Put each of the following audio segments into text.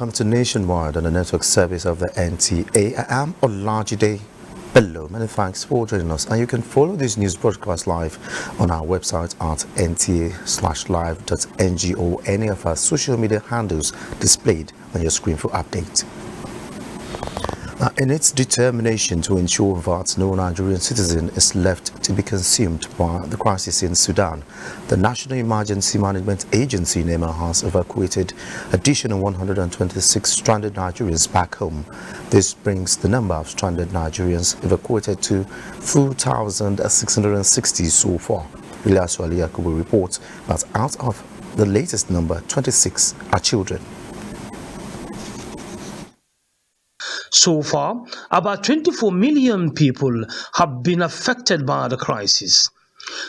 Welcome to Nationwide on the network service of the NTA. I am Olajide Bello. Many thanks for joining us. And you can follow this news broadcast live on our website at nta slash live.ng or any of our social media handles displayed on your screen for updates. Uh, in its determination to ensure that no Nigerian citizen is left to be consumed by the crisis in Sudan, the National Emergency Management Agency NEMA has evacuated additional 126 stranded Nigerians back home. This brings the number of stranded Nigerians evacuated to 2,660 so far. Ilyasu Ali Yakubu reports that out of the latest number, 26 are children. So far, about 24 million people have been affected by the crisis.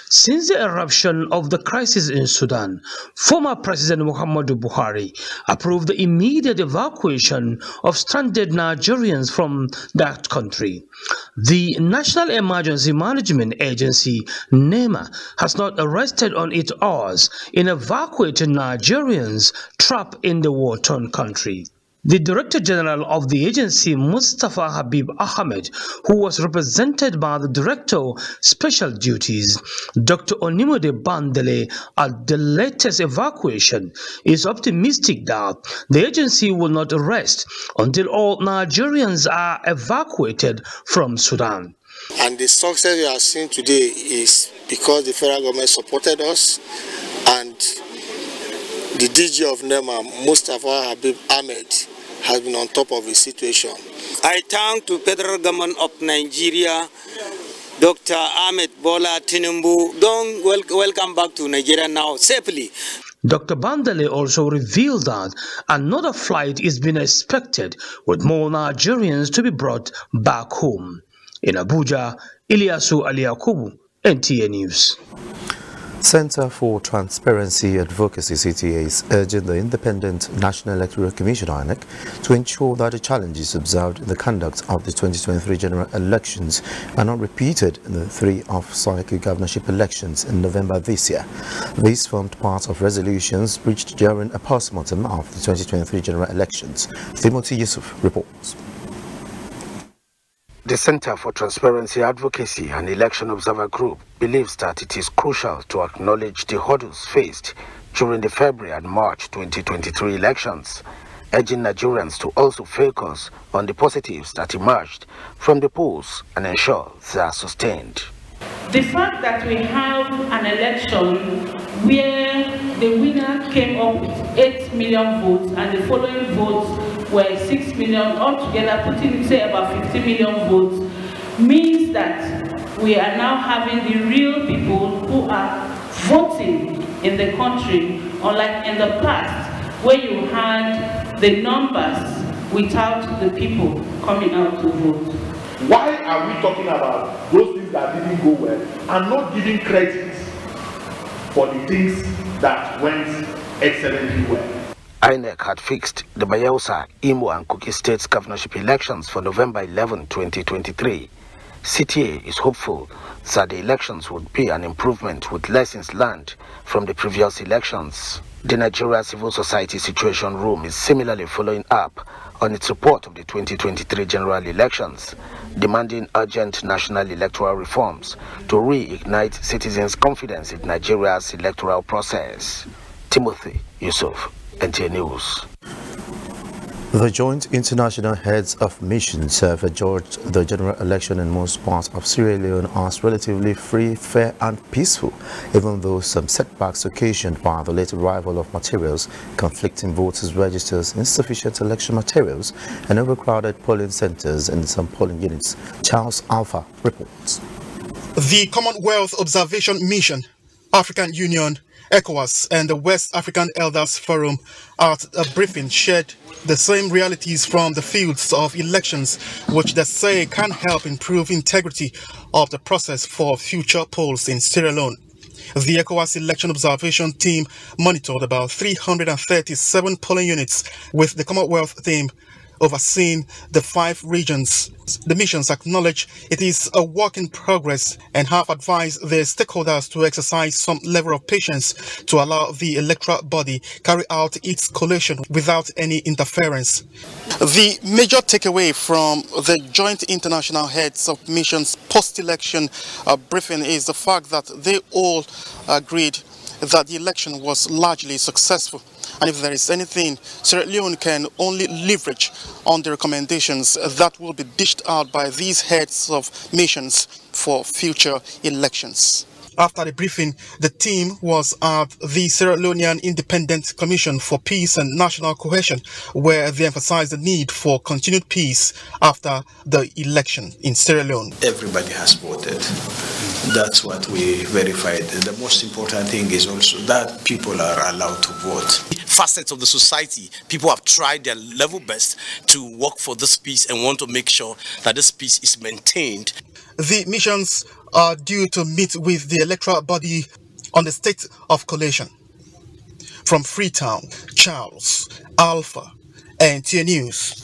Since the eruption of the crisis in Sudan, former President Muhammadu Buhari approved the immediate evacuation of stranded Nigerians from that country. The National Emergency Management Agency, NEMA, has not rested on its oars in evacuating Nigerians trapped in the war-torn country. The Director General of the agency, Mustafa Habib Ahmed, who was represented by the Director Special Duties, Dr. Onimode Bandele, at the latest evacuation, is optimistic that the agency will not rest until all Nigerians are evacuated from Sudan. And the success we are seeing today is because the federal government supported us and the DG of NEMA, Mustafa Habib Ahmed, has been on top of the situation. I thank to federal government of Nigeria, Dr. Ahmed Bola Tinubu. Don't wel welcome back to Nigeria now safely. Dr. Bandele also revealed that another flight is being expected with more Nigerians to be brought back home. In Abuja, Ilyasu Ali Yakubu, NTA News. Center for Transparency Advocacy CTA is urging the Independent National Electoral Commission INEC to ensure that the challenges observed in the conduct of the 2023 general elections are not repeated in the three off-cycle governorship elections in November this year. These formed part of resolutions reached during a postmortem of the 2023 general elections. Timothy Yusuf reports. The Center for Transparency Advocacy and Election Observer Group believes that it is crucial to acknowledge the hurdles faced during the February and March 2023 elections, urging Nigerians to also focus on the positives that emerged from the polls and ensure they are sustained. The fact that we have an election where the winner came up with 8 million votes and the following votes were 6 million altogether, putting say about 50 million votes, means that we are now having the real people who are voting in the country, unlike in the past, where you had the numbers without the people coming out to vote. Why are we talking about those things that didn't go well and not giving credit for the things that went excellently well? INEC had fixed the Bayelsa, Imo and Kogi states governorship elections for November 11, 2023. CTA is hopeful that the elections would be an improvement with lessons learned from the previous elections. The Nigeria Civil Society Situation Room is similarly following up on its report of the 2023 general elections, demanding urgent national electoral reforms to reignite citizens' confidence in Nigeria's electoral process. Timothy Yusuf. NTA News. The joint international heads of missions have adjudged the general election in most parts of Sierra Leone as relatively free, fair and peaceful, even though some setbacks occasioned by the late arrival of materials, conflicting voters' registers, insufficient election materials and overcrowded polling centers in some polling units. Charles Alpha reports. The Commonwealth Observation Mission, African Union, ECOWAS and the West African Elders Forum at a briefing shared the same realities from the fields of elections, which they say can help improve integrity of the process for future polls in Sierra Leone. The ECOWAS election observation team monitored about 337 polling units with the Commonwealth theme overseeing the five regions. The missions acknowledge it is a work in progress and have advised their stakeholders to exercise some level of patience to allow the electoral body carry out its collation without any interference. The major takeaway from the joint international heads of missions post-election uh, briefing is the fact that they all agreed that the election was largely successful. And if there is anything Sierra Leone can only leverage on the recommendations that will be dished out by these heads of missions for future elections. After the briefing, the team was at the Sierra Leonean Independent Commission for Peace and National Cohesion, where they emphasized the need for continued peace after the election in Sierra Leone. Everybody has voted. That's what we verified. The most important thing is also that people are allowed to vote. Facets of the society, people have tried their level best to work for this peace and want to make sure that this peace is maintained. The missions are due to meet with the electoral body on the state of collation. From Freetown, Charles, Alpha, NTA News.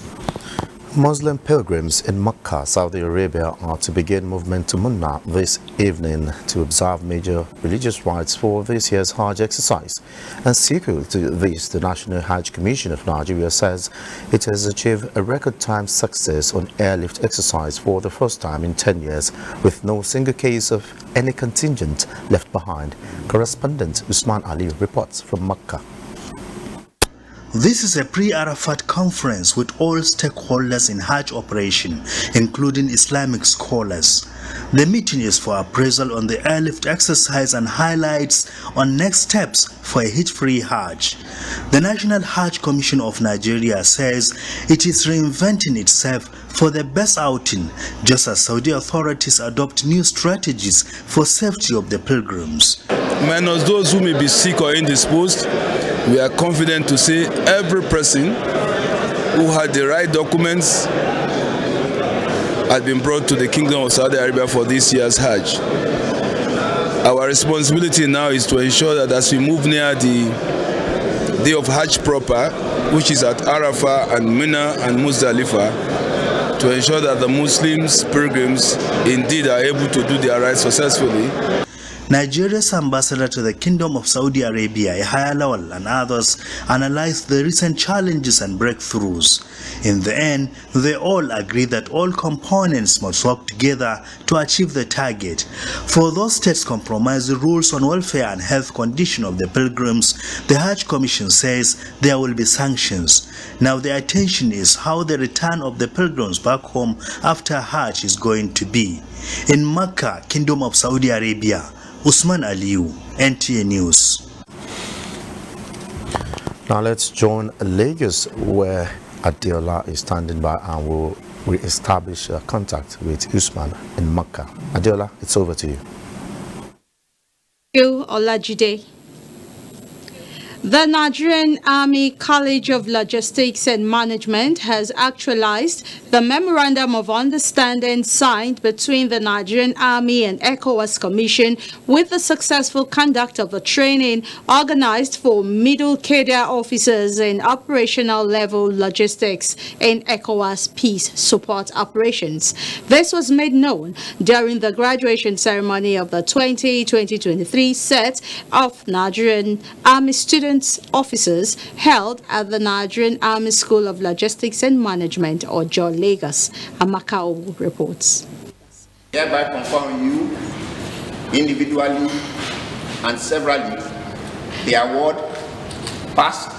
Muslim pilgrims in Mecca, Saudi Arabia are to begin movement to Mina this evening to observe major religious rites for this year's Hajj exercise. And sequel to this, the National Hajj Commission of Nigeria says it has achieved a record time success on airlift exercise for the first time in 10 years with no single case of any contingent left behind. Correspondent Usman Ali reports from Mecca. This is a pre-Arafat conference with all stakeholders in Hajj operation, including Islamic scholars. The meeting is for appraisal on the airlift exercise and highlights on next steps for a hitch-free Hajj. The National Hajj Commission of Nigeria says it is reinventing itself for the best outing, just as Saudi authorities adopt new strategies for safety of the pilgrims. Minus those who may be sick or indisposed, we are confident to say every person who had the right documents had been brought to the Kingdom of Saudi Arabia for this year's Hajj. Our responsibility now is to ensure that as we move near the day of Hajj proper, which is at Arafah and Mina and Muzdalifah, to ensure that the Muslims, pilgrims, indeed are able to do their rites successfully. Nigeria's ambassador to the Kingdom of Saudi Arabia, Yahya Lawal, and others analyzed the recent challenges and breakthroughs. In the end, they all agree that all components must work together to achieve the target. For those states compromise the rules on welfare and health condition of the pilgrims, the Hajj Commission says there will be sanctions. Now the attention is how the return of the pilgrims back home after Hajj is going to be. In Mecca, Kingdom of Saudi Arabia, Usman Aliu, NTA News. Now let's join Lagos where Adeola is standing by and will re-establish contact with Usman in Makkah. Adeola, it's over to you. Thank you, Olajide. The Nigerian Army College of Logistics and Management has actualized the Memorandum of Understanding signed between the Nigerian Army and ECOWAS Commission with the successful conduct of a training organized for middle cadre officers in operational level logistics in ECOWAS peace support operations. This was made known during the graduation ceremony of the 2020-2023 set of Nigerian Army students officers held at the Nigerian Army School of Logistics and Management, or JOL Lagos. Amakao reports. Hereby confirm you individually and severally the award past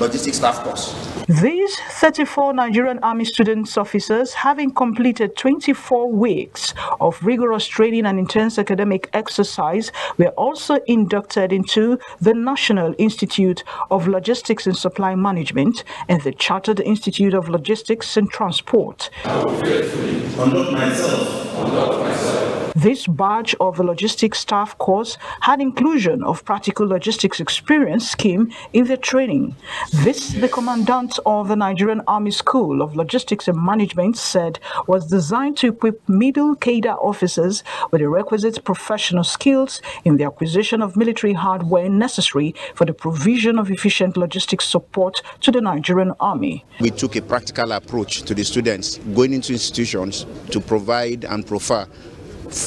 logistics staff course. These 34 Nigerian Army students officers, having completed 24 weeks of rigorous training and intense academic exercise, were also inducted into the National Institute of Logistics and Supply Management and the Chartered Institute of Logistics and Transport. I will faithfully conduct myself, conduct myself This batch of the logistics staff course had inclusion of practical logistics experience scheme in the training. This, the commandant of the Nigerian Army School of Logistics and Management said, was designed to equip middle cadre officers with the requisite professional skills in the acquisition of military hardware necessary for the provision of efficient logistics support to the Nigerian Army. We took a practical approach to the students going into institutions to provide and proffer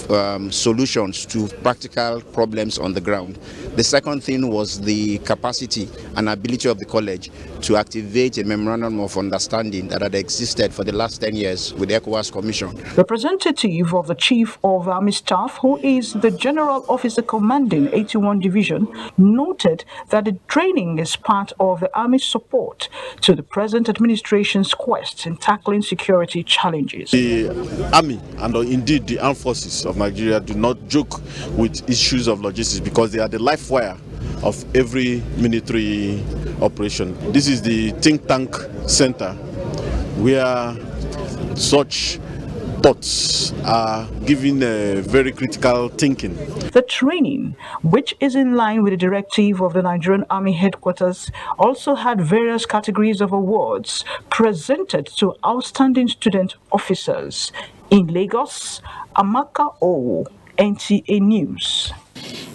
um, solutions to practical problems on the ground. The second thing was the capacity and ability of the college to activate a memorandum of understanding that had existed for the last 10 years with the ECOWAS Commission. Representative of the Chief of Army Staff, who is the General Officer commanding 81 Division, noted that the training is part of the Army support to the present administration's quest in tackling security challenges. The Army and indeed the armed forces of Nigeria do not joke with issues of logistics because they are the life wire of every military operation. This is the think tank center where such thoughts are given a very critical thinking. The training, which is in line with the directive of the Nigerian Army headquarters, also had various categories of awards presented to outstanding student officers. In Lagos, Amaka O, NTA News.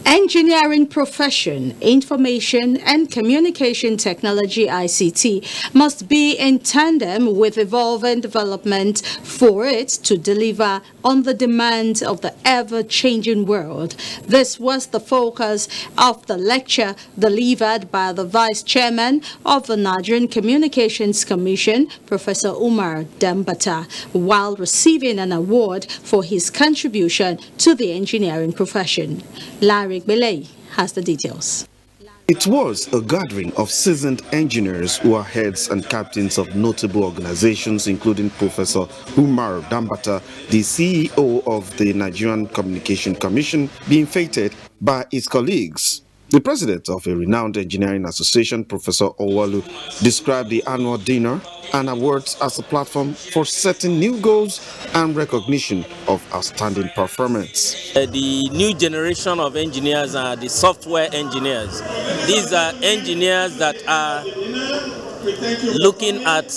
Engineering profession, information and communication technology ICT must be in tandem with evolving development for it to deliver on the demands of the ever-changing world. This was the focus of the lecture delivered by the Vice Chairman of the Nigerian Communications Commission, Professor Umar Danbatta, while receiving an award for his contribution to the engineering profession. Larry Belay has the details. It was a gathering of seasoned engineers who are heads and captains of notable organizations, including Professor Umar Danbatta, the CEO of the Nigerian Communication Commission, being feted by his colleagues. The president of a renowned engineering association, Professor Owalu, described the annual dinner and awards as a platform for setting new goals and recognition of outstanding performance. Uh, the new generation of engineers are the software engineers. These are engineers that are looking at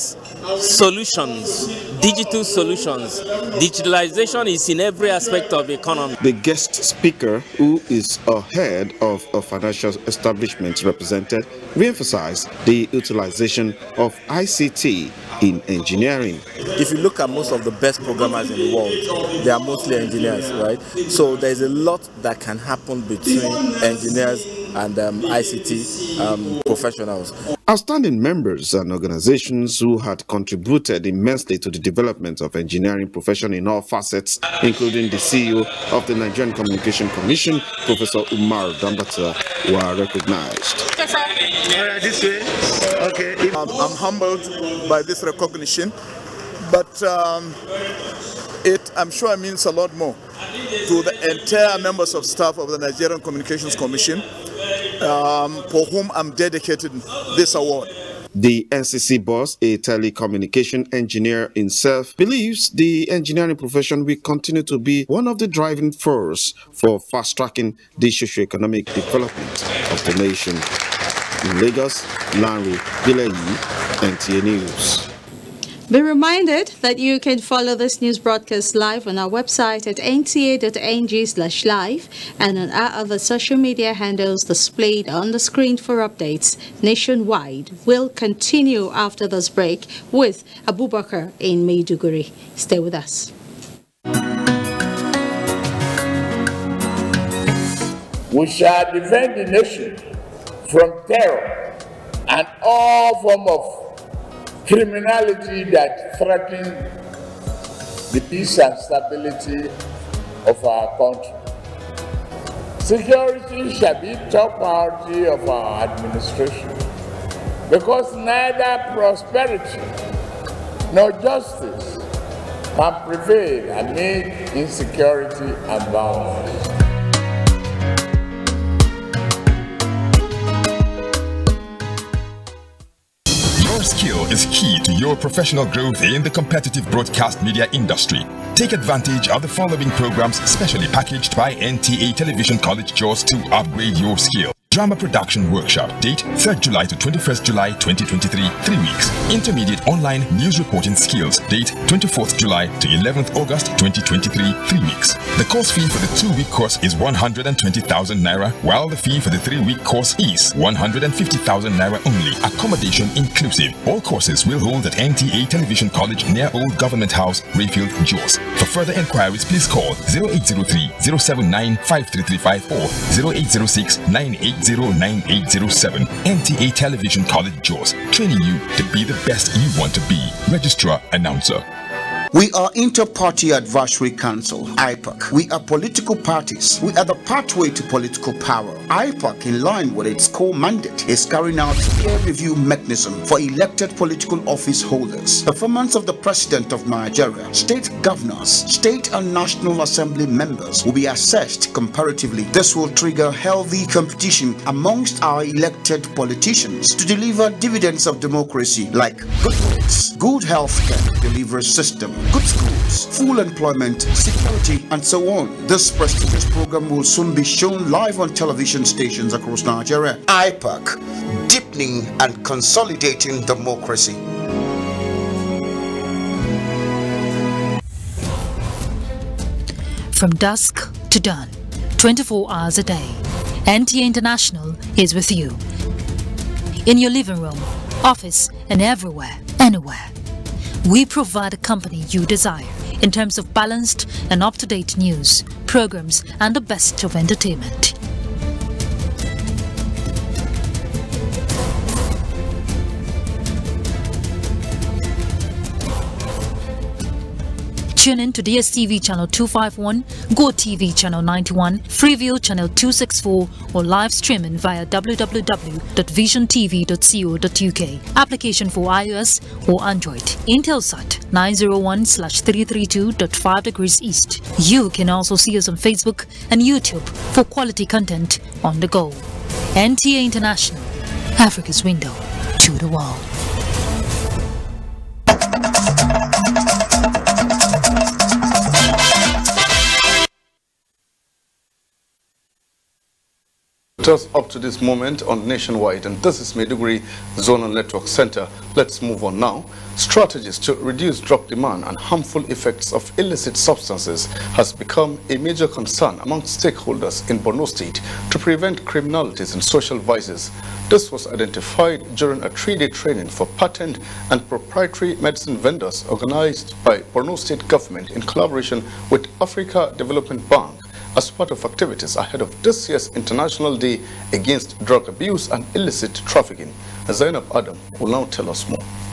solutions, digital solutions. Digitalization is in every aspect of the economy. The guest speaker, who is a head of a financial establishment represented, re-emphasized the utilization of ICT in engineering. If you look at most of the best programmers in the world, they are mostly engineers, right? So there's a lot that can happen between engineers and um, ICT um, professionals. Outstanding members and organizations who had contributed immensely to the development of engineering profession in all facets, including the CEO of the Nigerian Communication Commission, Professor Umar Danbatta, were recognized. this way. Okay. I'm, I'm humbled by this recognition, but um, it, I'm sure it means a lot more to the entire members of staff of the Nigerian Communications Commission, um, for whom I'm dedicating this award. The NCC boss, a telecommunication engineer himself, believes the engineering profession will continue to be one of the driving force for fast-tracking the socio-economic development of the nation. In Lagos, Larry Bilayi, NTA News. Be reminded that you can follow this news broadcast live on our website at nta.ng slash live and on our other social media handles displayed on the screen for updates nationwide. We'll continue after this break with Abubakar in Maiduguri. Stay with us. We shall defend the nation from terror and all form of criminality that threaten the peace and stability of our country. Security shall be top priority of our administration because neither prosperity nor justice can prevail amid insecurity and violence. Skill is key to your professional growth in the competitive broadcast media industry. Take advantage of the following programs specially packaged by NTA Television College Jos to upgrade your skill. Drama Production Workshop. Date 3rd July to 21st July 2023. Three weeks. Intermediate Online News Reporting Skills. Date 24th July to 11th August 2023. Three weeks. The course fee for the two-week course is 120,000 Naira, while the fee for the three-week course is 150,000 Naira only. Accommodation inclusive. All courses will hold at NTA Television College near Old Government House, Rayfield, Jos. For further inquiries, please call 0803 079 5335 or 0806 98 09807. NTA Television College Jos, training you to be the best you want to be. Registrar Announcer. We are Inter-Party Advisory Council, IPAC. We are political parties. We are the pathway to political power. IPAC, in line with its core mandate, is carrying out peer review mechanism for elected political office holders. Performance of the President of Nigeria, state governors, state and national assembly members will be assessed comparatively. This will trigger healthy competition amongst our elected politicians to deliver dividends of democracy like good roads, good health care delivery system, good schools, full employment, security, and so on. This prestigious program will soon be shown live on television stations across Nigeria. IPAC, deepening and consolidating democracy. From dusk to dawn, 24 hours a day, NTA International is with you. In your living room, office, and everywhere, anywhere. We provide a company you desire in terms of balanced and up-to-date news, programs, and the best of entertainment. Tune in to DSTV channel 251, GoTV channel 91, Freeview channel 264 or live streaming via www.visiontv.co.uk. Application for iOS or Android. Intelsat 901-332.5 degrees east. You can also see us on Facebook and YouTube for quality content on the go. NTA International, Africa's window to the world. Just up to this moment on Nationwide, and this is Maiduguri Zonal Network Center. Let's move on now. Strategies to reduce drug demand and harmful effects of illicit substances has become a major concern among stakeholders in Borno State to prevent criminalities and social vices. This was identified during a three-day training for patent and proprietary medicine vendors organized by Borno State government in collaboration with Africa Development Bank as part of activities ahead of this year's International Day Against Drug Abuse and Illicit Trafficking. Zainab Adam will now tell us more.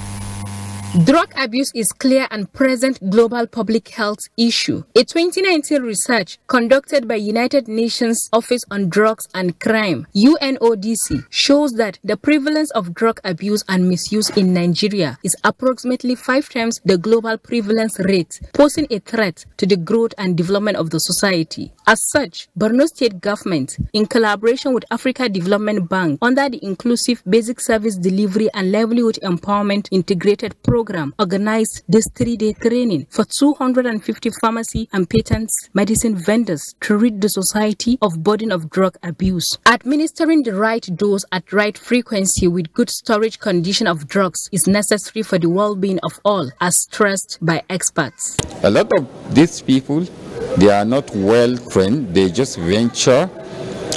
Drug abuse is a clear and present global public health issue. A 2019 research conducted by United Nations Office on Drugs and Crime, UNODC, shows that the prevalence of drug abuse and misuse in Nigeria is approximately five times the global prevalence rate, posing a threat to the growth and development of the society. As such, Borno State government, in collaboration with Africa Development Bank, under the Inclusive Basic Service Delivery and Livelihood Empowerment Integrated Program, program organized this three-day training for 250 pharmacy and patents medicine vendors to rid the society of burden of drug abuse. Administering the right dose at right frequency with good storage condition of drugs is necessary for the well-being of all, as stressed by experts. A lot of these people, they are not well trained. They just venture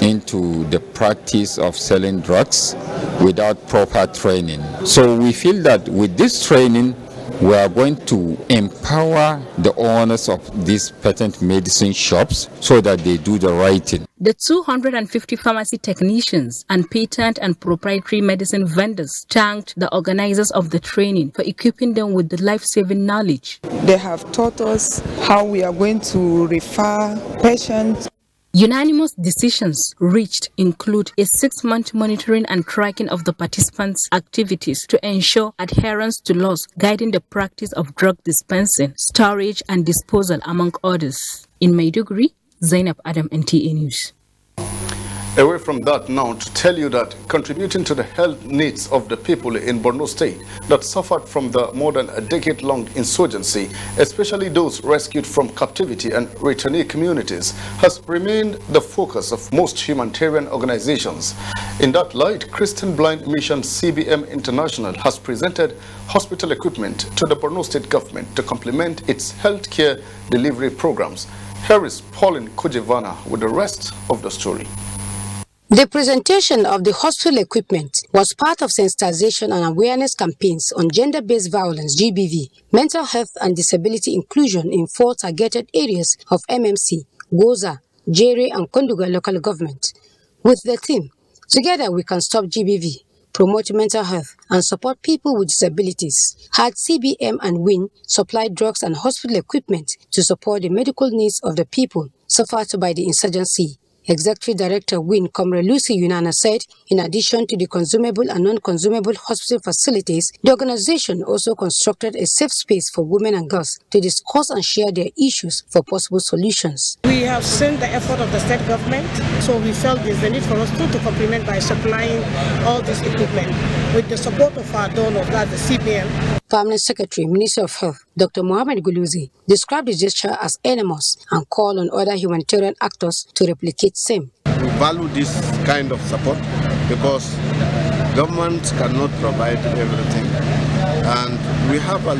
into the practice of selling drugs without proper training. So we feel that with this training, we are going to empower the owners of these patent medicine shops so that they do the right thing. The 250 pharmacy technicians and patent and proprietary medicine vendors thanked the organizers of the training for equipping them with the life-saving knowledge. They have taught us how we are going to refer patients Unanimous decisions reached include a six-month monitoring and tracking of the participants' activities to ensure adherence to laws guiding the practice of drug dispensing, storage and disposal, among others. In Maiduguri, Zainab Adam, NTA News. Away from that now to tell you that contributing to the health needs of the people in Borno State that suffered from the more than a decade-long insurgency, especially those rescued from captivity and returnee communities, has remained the focus of most humanitarian organizations. In that light, Christian Blind Mission CBM International has presented hospital equipment to the Borno State government to complement its healthcare delivery programs. Here is Pauline Kujevana with the rest of the story. The presentation of the hospital equipment was part of sensitization and awareness campaigns on gender-based violence GBV, mental health and disability inclusion in four targeted areas of MMC, Goza, Jere and Konduga local government. With the theme, Together we can stop GBV, promote mental health and support people with disabilities, had CBM and WIN supplied drugs and hospital equipment to support the medical needs of the people suffered by the insurgency Executive Director WIN Comrade Lucy Unana said, in addition to the consumable and non-consumable hospital facilities, the organization also constructed a safe space for women and girls to discuss and share their issues for possible solutions. We have seen the effort of the state government, so we felt there's a need for us to, to complement by supplying all this equipment with the support of our donors, like the CBM. Permanent Secretary, Minister of Health, Dr. Mohamed Guluzi, described the gesture as enormous and called on other humanitarian actors to replicate same. We value this kind of support because government cannot provide everything. And we have a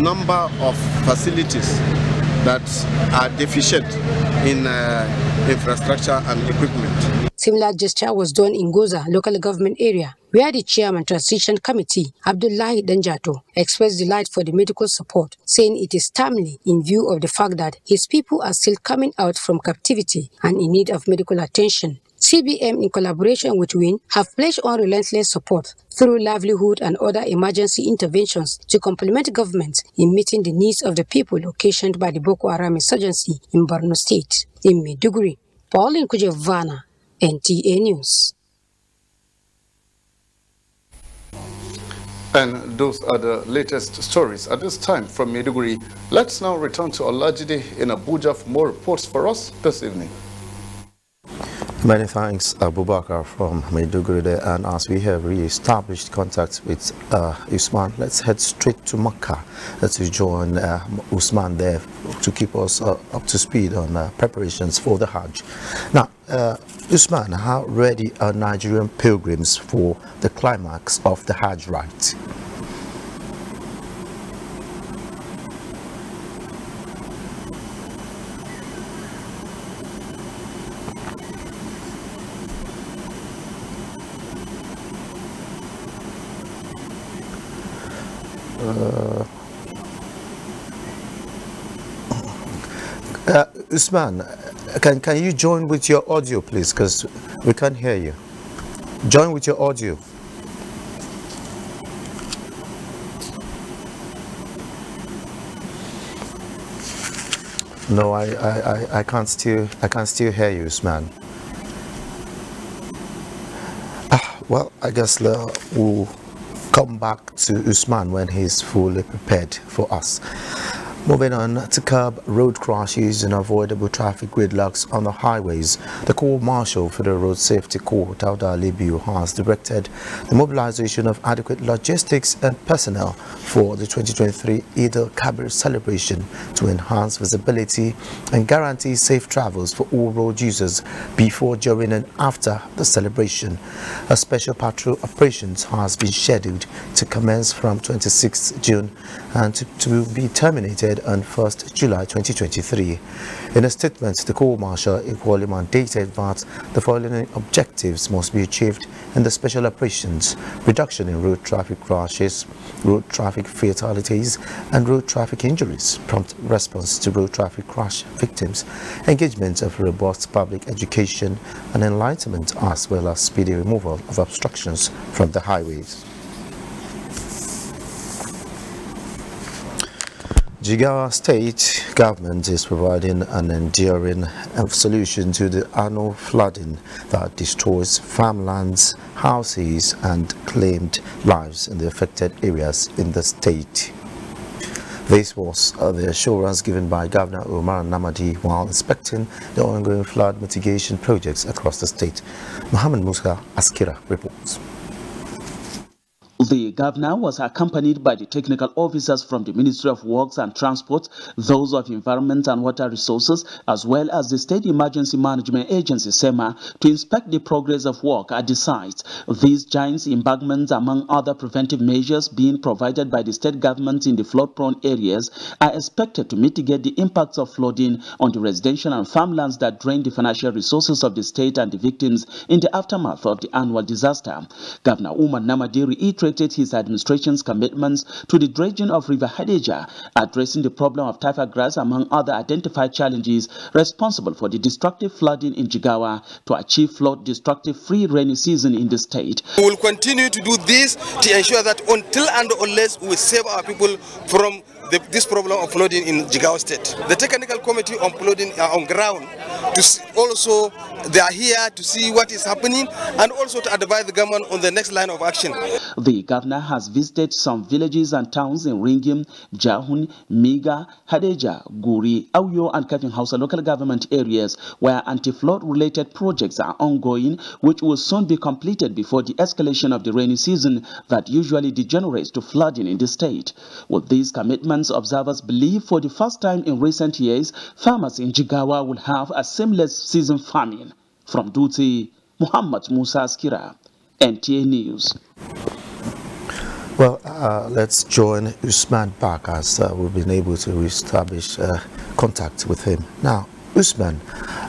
number of facilities that are deficient in uh, infrastructure and equipment. Similar gesture was done in Goza local government area, where the chairman transition committee, Abdullahi Danjato, expressed delight for the medical support, saying it is timely in view of the fact that his people are still coming out from captivity and in need of medical attention. CBM, in collaboration with WIN, have pledged unrelentless support through livelihood and other emergency interventions to complement government in meeting the needs of the people occasioned by the Boko Haram insurgency in Borno State. In Maiduguri, Pauline Kujevana, NTA News. And those are the latest stories at this time from Maiduguri. Let's now return to Olajide in Abuja for more reports for us this evening. Many thanks, Abubakar from Maiduguri. And as we have re-established contact with uh, Usman, let's head straight to Makkah uh, to join uh, Usman there to keep us uh, up to speed on uh, preparations for the Hajj. Now, uh, Usman, how ready are Nigerian pilgrims for the climax of the Hajj rite? Uh, uh, Usman, can, can you join with your audio, please? Because we can't hear you. Join with your audio. No, I, I, I, I can't still I can't still hear you, Usman. Ah, well, I guess uh, we'll come back to Usman when he's fully prepared for us. Moving on to curb road crashes and avoidable traffic gridlocks on the highways, the Corps Marshal for the Road Safety Corps, Dauda Ali Biu, has directed the mobilization of adequate logistics and personnel for the 2023 Eid al-Kabir celebration to enhance visibility and guarantee safe travels for all road users before, during and after the celebration. A special patrol operations has been scheduled to commence from 26 June and to, to be terminated on 1st July 2023. In a statement, the Corps Marshal equally mandated that the following objectives must be achieved in the special operations, reduction in road traffic crashes, road traffic fatalities and road traffic injuries, prompt response to road traffic crash victims, engagement of robust public education and enlightenment as well as speedy removal of obstructions from the highways. Jigawa State government is providing an enduring solution to the annual flooding that destroys farmlands, houses and claimed lives in the affected areas in the state. This was the assurance given by Governor Umar Namadi while inspecting the ongoing flood mitigation projects across the state. Muhammad Musa Askira reports. The governor was accompanied by the technical officers from the Ministry of Works and Transport, those of Environment and Water Resources, as well as the State Emergency Management Agency SEMA to inspect the progress of work at the site. These giant embankments, among other preventive measures being provided by the state government in the flood-prone areas, are expected to mitigate the impacts of flooding on the residential and farmlands that drain the financial resources of the state and the victims in the aftermath of the annual disaster. Governor Umar Namadi reiterated reiterated his administration's commitments to the dredging of River Hadejia, addressing the problem of Typha grass among other identified challenges responsible for the destructive flooding in Jigawa to achieve flood-destructive free rainy season in the state. We will continue to do this to ensure that until and unless we save our people from the, this problem of flooding in Jigawa State. The technical committee on flooding are uh, on ground also they are here to see what is happening and also to advise the government on the next line of action. The governor has visited some villages and towns in Ringim, Jahun, Miga, Hadejia, Guri, Auyo and Kafin Hausa local government areas where anti-flood related projects are ongoing which will soon be completed before the escalation of the rainy season that usually degenerates to flooding in the state. With these commitments, observers believe for the first time in recent years, farmers in Jigawa will have a seamless season farming. From Dutse, Muhammad Musa Askira, NTA News. Well, uh, let's join Usman back as uh, we've been able to establish uh, contact with him. Now, Usman,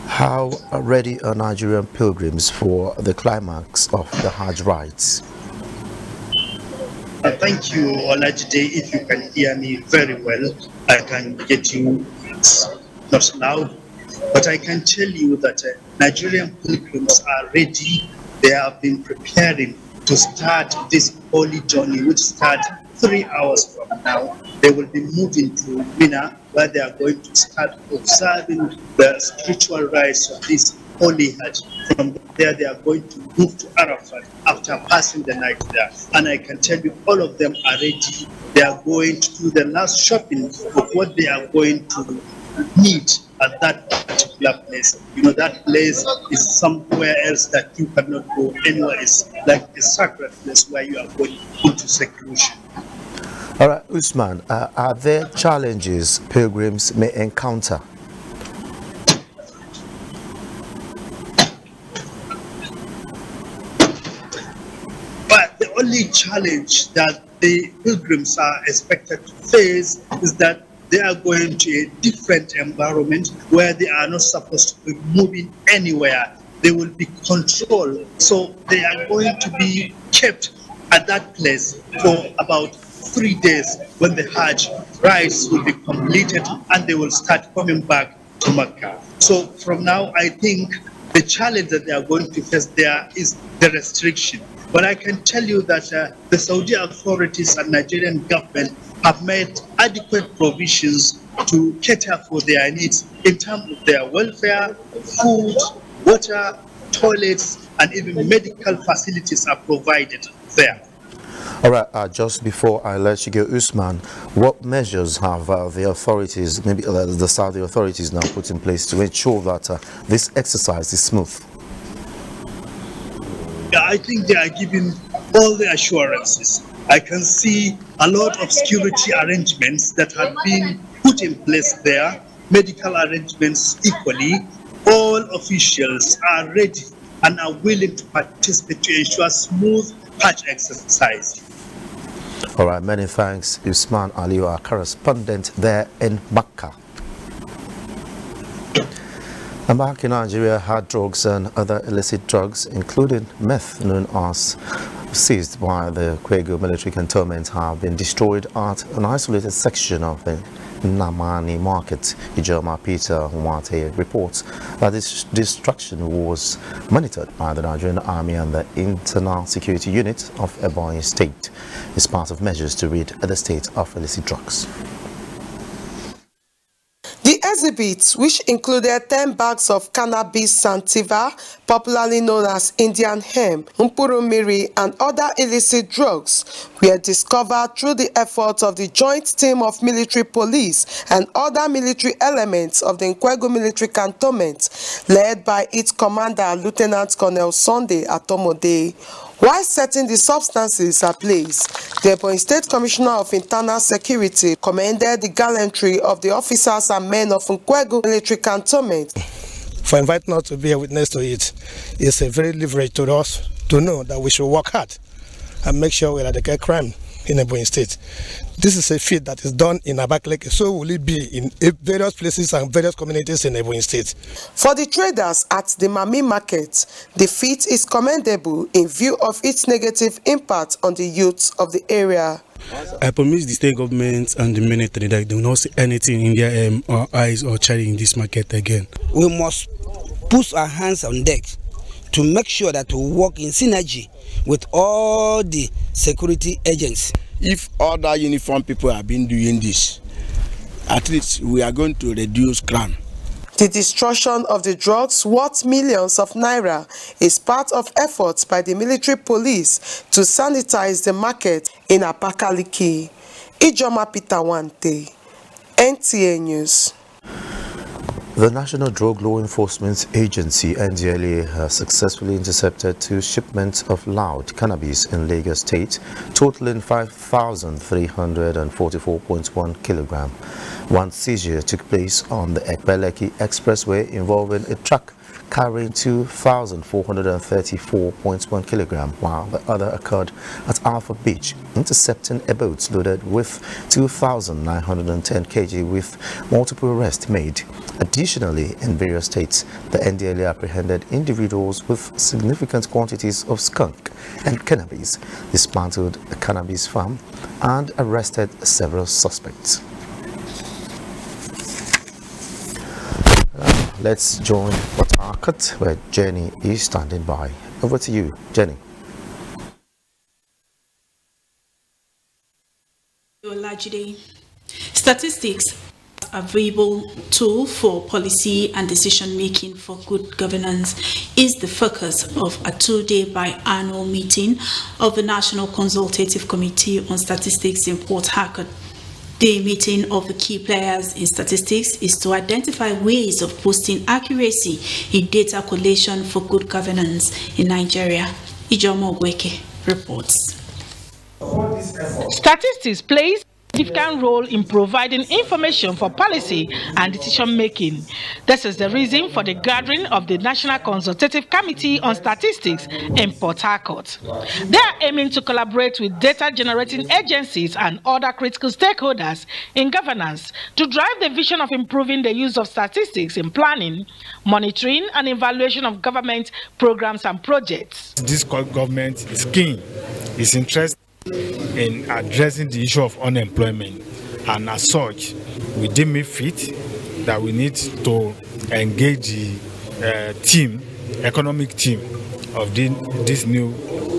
how ready are Nigerian pilgrims for the climax of the Hajj rites? Uh, thank you, Olajide. If you can hear me very well, I can get you not loud, but I can tell you that uh, Nigerian pilgrims are ready. They have been preparing to start this holy journey, which starts three hours from now. They will be moving to Mina, where they are going to start observing the spiritual rites of this holy Hajj. From there, they are going to move to Arafat after passing the night there. And I can tell you, all of them are ready. They are going to do the last shopping of what they are going to need at that particular place. You know, that place is somewhere else that you cannot go anywhere. It's like a sacred place where you are going into seclusion. All right, Usman, uh, are there challenges pilgrims may encounter? But the only challenge that the pilgrims are expected to face is that they are going to a different environment where they are not supposed to be moving anywhere. They will be controlled. So they are going to be kept at that place for about three days when the Hajj rites will be completed and they will start coming back to Mecca. So from now, I think the challenge that they are going to face there is the restriction. But I can tell you that uh, the Saudi authorities and Nigerian government have made adequate provisions to cater for their needs in terms of their welfare, food, water, toilets, and even medical facilities are provided there. All right, uh, just before I let you go, Usman, what measures have uh, the authorities, maybe uh, the Saudi authorities now put in place to ensure that uh, this exercise is smooth? I think they are giving all the assurances. I can see a lot of security arrangements that have been put in place there, medical arrangements equally. All officials are ready and are willing to participate to ensure smooth patch exercise. All right, many thanks, Usman Ali, our correspondent there in Makkah. Back in Nigeria, hard drugs and other illicit drugs, including meth, known as seized by the Nkwegu military cantonment, have been destroyed at an isolated section of the Namani market. Ijoma Peter Nwate reports that this destruction was monitored by the Nigerian Army and the Internal Security Unit of Ebonyi State as part of measures to rid the state of illicit drugs. Exhibit, which included 10 bags of cannabis sativa, popularly known as Indian hemp, mpurumiri, and other illicit drugs, were discovered through the efforts of the joint team of military police and other military elements of the Nkwegu military cantonment, led by its commander, Lieutenant Colonel Sunday Atomode. While setting the substances ablaze, the Ebonyi State Commissioner of Internal Security commended the gallantry of the officers and men of Nkwegu military cantonment. For inviting us to be a witness to it, it's a very leverage to us to know that we should work hard and make sure we eradicate crime in Ebonyi State. This is a feat that is done in Abakaliki, so will it be in various places and various communities in Ebonyi State. For the traders at the Mami market, the feat is commendable in view of its negative impact on the youth of the area. I promise the state government and the military that they will not see anything in their um, or eyes or charity in this market again. We must put our hands on deck to make sure that we work in synergy with all the security agents. If other uniform people have been doing this, at least we are going to reduce crime. The destruction of the drugs worth millions of naira is part of efforts by the military police to sanitize the market in Apakaliki. Ijoma Peter Wante, NTA News. The National Drug Law Enforcement Agency NDLEA has successfully intercepted two shipments of loud cannabis in Lagos State, totaling 5,344.1 kilogram. One seizure took place on the Ekpeleki Expressway involving a truck carrying 2,434.1 kilogram, while the other occurred at Alpha Beach, intercepting a boat loaded with 2,910 kg with multiple arrests made. Additionally, in various states, the NDLEA apprehended individuals with significant quantities of skunk and cannabis, dismantled a cannabis farm, and arrested several suspects. Let's join Harcourt where Jenny is standing by. Over to you, Jenny. Statistics a available tool for policy and decision making for good governance is the focus of a two-day biannual meeting of the National Consultative Committee on Statistics in Port Harcourt the meeting of the key players in statistics is to identify ways of boosting accuracy in data collation for good governance in Nigeria. Ijomo Gweke reports. Statistics plays significant role in providing information for policy and decision making. This is the reason for the gathering of the National Consultative Committee on Statistics in Port Harcourt. They are aiming to collaborate with data generating agencies and other critical stakeholders in governance to drive the vision of improving the use of statistics in planning, monitoring, and evaluation of government programs and projects. This government is keen, is interested in addressing the issue of unemployment. And as such, we deem it fit that we need to engage the uh, team, economic team of the, this new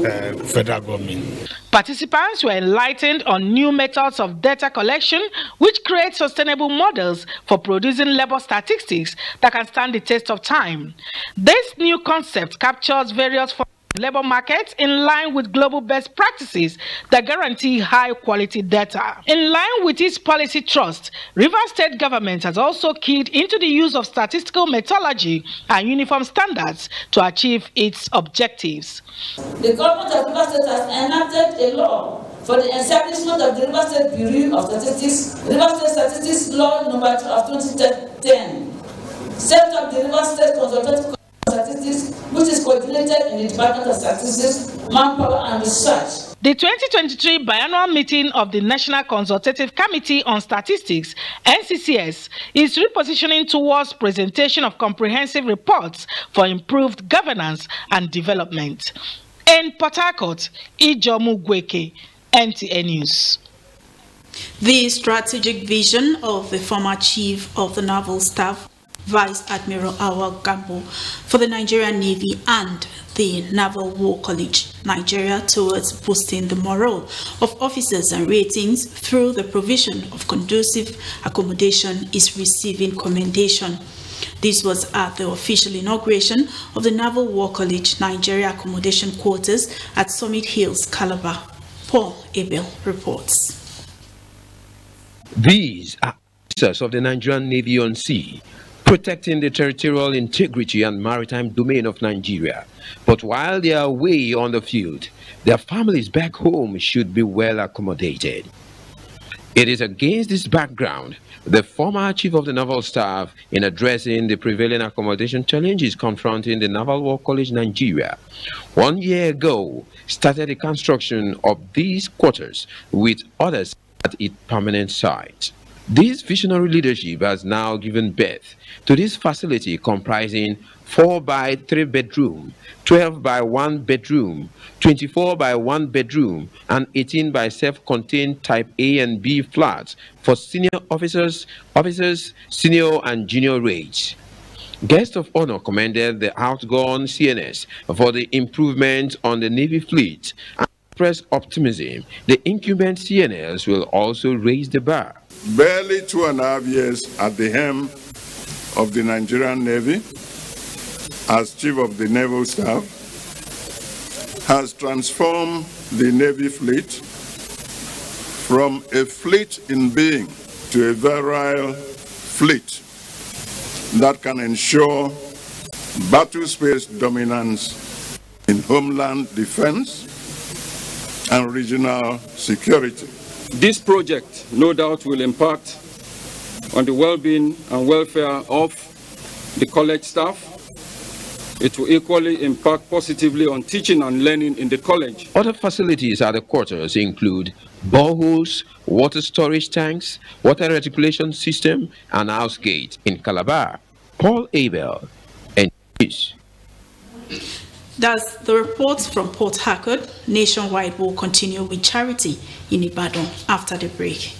uh, federal government. Participants were enlightened on new methods of data collection which create sustainable models for producing labor statistics that can stand the test of time. This new concept captures various labor markets in line with global best practices that guarantee high quality data. In line with its policy trust, River State government has also keyed into the use of statistical methodology and uniform standards to achieve its objectives. The government of River State has enacted a law for the establishment of the River State Bureau of Statistics, River State Statistics Law number 2 of 2010, set up the River State Consultative Statistics, which is coordinated in the Department of Statistics, Manpower and Research. The 2023 biannual meeting of the National Consultative Committee on Statistics, NCCS, is repositioning towards presentation of comprehensive reports for improved governance and development. In Port Harcourt, Ijomu Gweke, NTA News. The strategic vision of the former chief of the naval staff Vice Admiral Awwal Gambo for the Nigerian Navy and the Naval War College, Nigeria, towards boosting the morale of officers and ratings through the provision of conducive accommodation is receiving commendation. This was at the official inauguration of the Naval War College Nigeria Accommodation Quarters at Summit Hills, Calabar. Paul Abel reports. These are officers of the Nigerian Navy on sea, protecting the territorial integrity and maritime domain of Nigeria. But while they are away on the field, their families back home should be well accommodated. It is against this background the former chief of the naval staff in addressing the prevailing accommodation challenges confronting the Naval War College Nigeria one year ago started the construction of these quarters with others at its permanent site. This visionary leadership has now given birth to this facility comprising 4 by 3 bedroom, 12 by 1 bedroom, 24 by 1 bedroom, and 18 by self-contained type A and B flats for senior officers, officers, senior and junior rates. Guest of honor commended the outgone CNS for the improvement on the Navy fleet and expressed optimism the incumbent CNS will also raise the bar barely two and a half years at the helm of the Nigerian Navy as Chief of the Naval Staff, has transformed the Navy fleet from a fleet in being to a virile fleet that can ensure battle space dominance in homeland defense and regional security. This project, no doubt, will impact on the well-being and welfare of the college staff. It will equally impact positively on teaching and learning in the college. Other facilities at the quarters include boreholes, water storage tanks, water reticulation system, and house gate in Calabar. Paul Abel, and Peace. Thus, the reports from Port Harcourt nationwide will continue with charity in Ibadan after the break.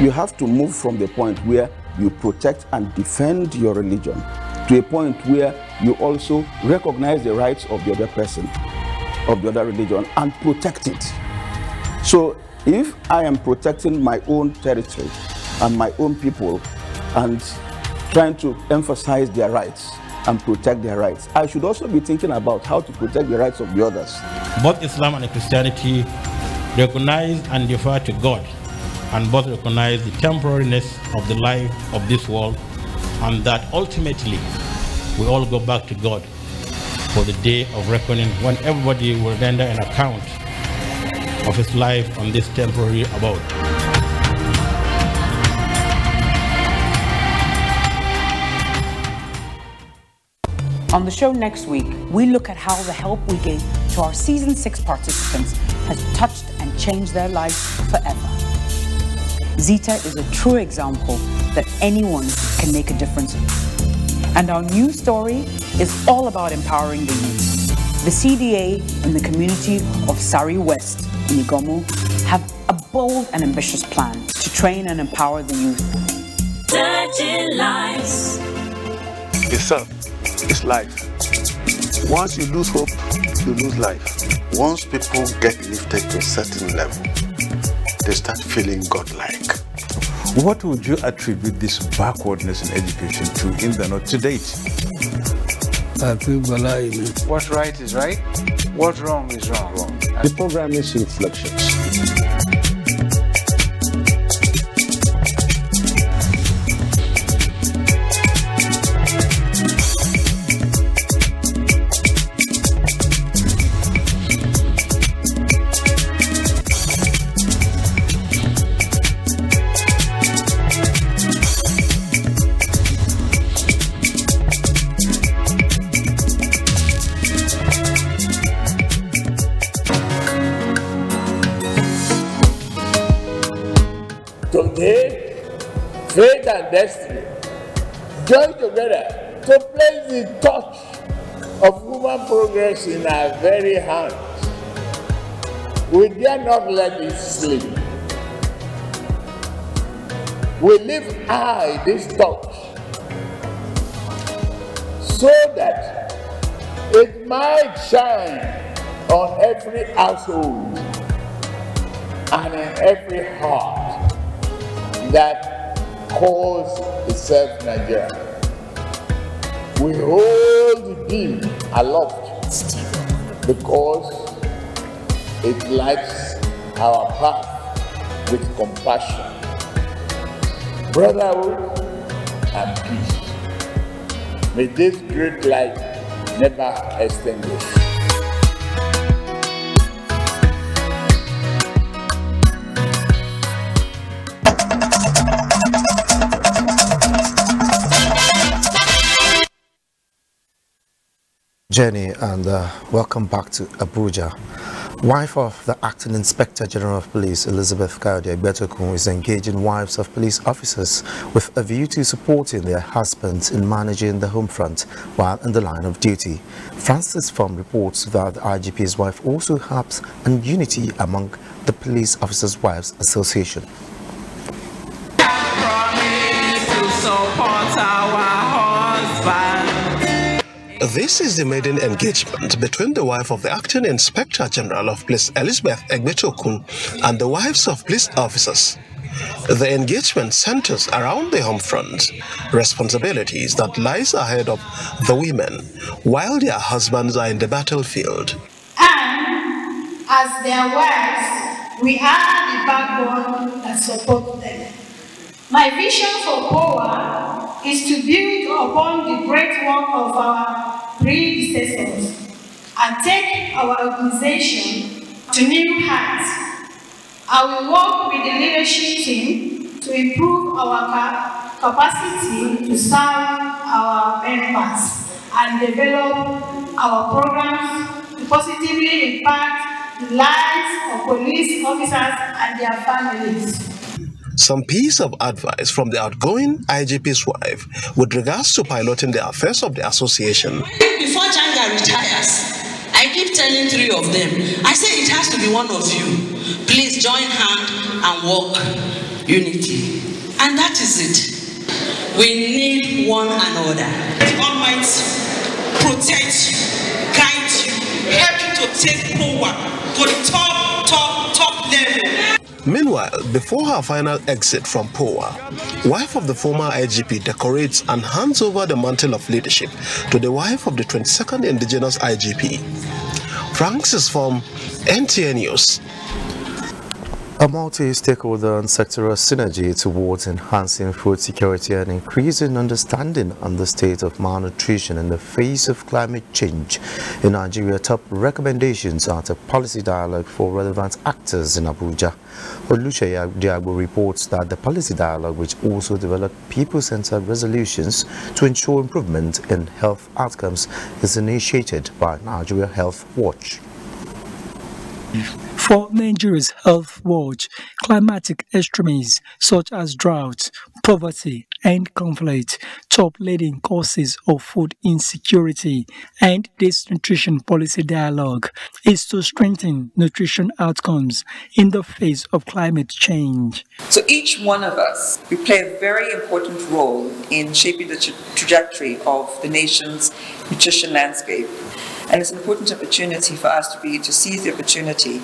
You have to move from the point where you protect and defend your religion to a point where you also recognize the rights of the other person, of the other religion, and protect it. So if I am protecting my own territory and my own people and trying to emphasize their rights and protect their rights. I should also be thinking about how to protect the rights of the others. Both Islam and Christianity recognize and defer to God, and both recognize the temporariness of the life of this world, and that ultimately we all go back to God for the day of reckoning when everybody will render an account of his life on this temporary abode. On the show next week, we look at how the help we gave to our season six participants has touched and changed their lives forever. Zita is a true example that anyone can make a difference. And our new story is all about empowering the youth. The CDA and the community of Sari West in Igomu have a bold and ambitious plan to train and empower the youth. Touching lives. Yourself is life. Once you lose hope, you lose life. Once people get lifted to a certain level, they start feeling godlike. What would you attribute this backwardness in education to in the north to date? I feel balai. What's right is right, what's wrong is wrong. wrong. The program is reflections. Destiny join together to place the touch of human progress in our very hands. We dare not let it slip. We live high this touch so that it might shine on every household and in every heart that calls itself Nigeria. We hold the beam aloft because it lights our path with compassion, brotherhood, and peace. May this great light never extinguish. Jenny, and uh, welcome back to Abuja. Wife of the Acting Inspector General of Police, Elizabeth Kayode Egbetokun, is engaging wives of police officers with a view to supporting their husbands in managing the home front while in the line of duty. Francis Farm reports that the IGP's wife also helps in unity among the Police Officers' Wives Association. This is the maiden engagement between the wife of the acting Inspector General of Police Elizabeth Egbetokun and the wives of police officers. The engagement centers around the home front, responsibilities that lies ahead of the women while their husbands are in the battlefield. And as their wives, we are the backbone that supports them. My vision for POA is to build upon the great work of our predecessors and take our organization to new heights. I will work with the leadership team to improve our cap capacity to serve our members and develop our programs to positively impact the lives of police officers and their families. Some piece of advice from the outgoing IGP's wife with regards to piloting the affairs of the association. Before Janga retires, I keep telling three of them, I say it has to be one of you. Please join hand and work unity. And that is it. We need one another. The Almighty protect you, guide you, help you to take power to the top, top, top level. Meanwhile, before her final exit from POA, wife of the former IGP decorates and hands over the mantle of leadership to the wife of the 22nd indigenous IGP. Francis from NTA News. A multi-stakeholder and sectoral synergy towards enhancing food security and increasing understanding on the state of malnutrition in the face of climate change in Nigeria top recommendations at a policy dialogue for relevant actors in Abuja. Oluseyi Diagbo reports that the policy dialogue which also developed people-centered resolutions to ensure improvement in health outcomes is initiated by Nigeria Health Watch. For Nigeria's health watch, climatic extremes such as drought, poverty, and conflict, top leading causes of food insecurity, and this nutrition policy dialogue is to strengthen nutrition outcomes in the face of climate change. So each one of us, we play a very important role in shaping the tra- trajectory of the nation's nutrition landscape. And it's an important opportunity for us to be to seize the opportunity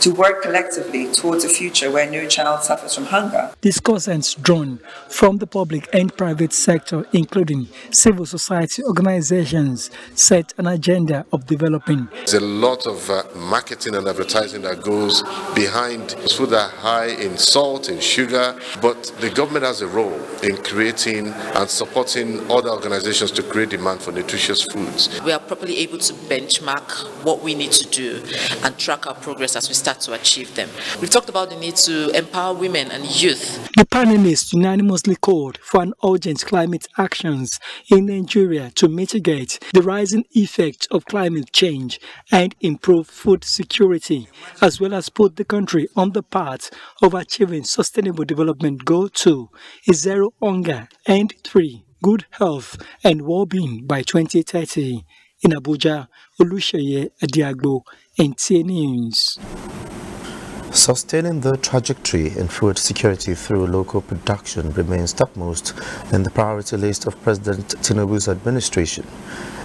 to work collectively towards a future where no child suffers from hunger. Discussants drawn from the public and private sector, including civil society organizations, set an agenda of developing. There's a lot of uh, marketing and advertising that goes behind food that are high in salt and sugar, but the government has a role in creating and supporting other organizations to create demand for nutritious foods. We are properly able to benchmark what we need to do and track our progress as we start to achieve them. We've talked about the need to empower women and youth. The panelists unanimously called for an urgent climate actions in Nigeria to mitigate the rising effects of climate change and improve food security, as well as put the country on the path of achieving sustainable development goal 2, is zero hunger, and 3, good health and well-being by 2030. In Abuja, Oluseyi Adiagbo, NTA News. Sustaining the trajectory in food security through local production remains topmost in the priority list of President Tinubu's administration.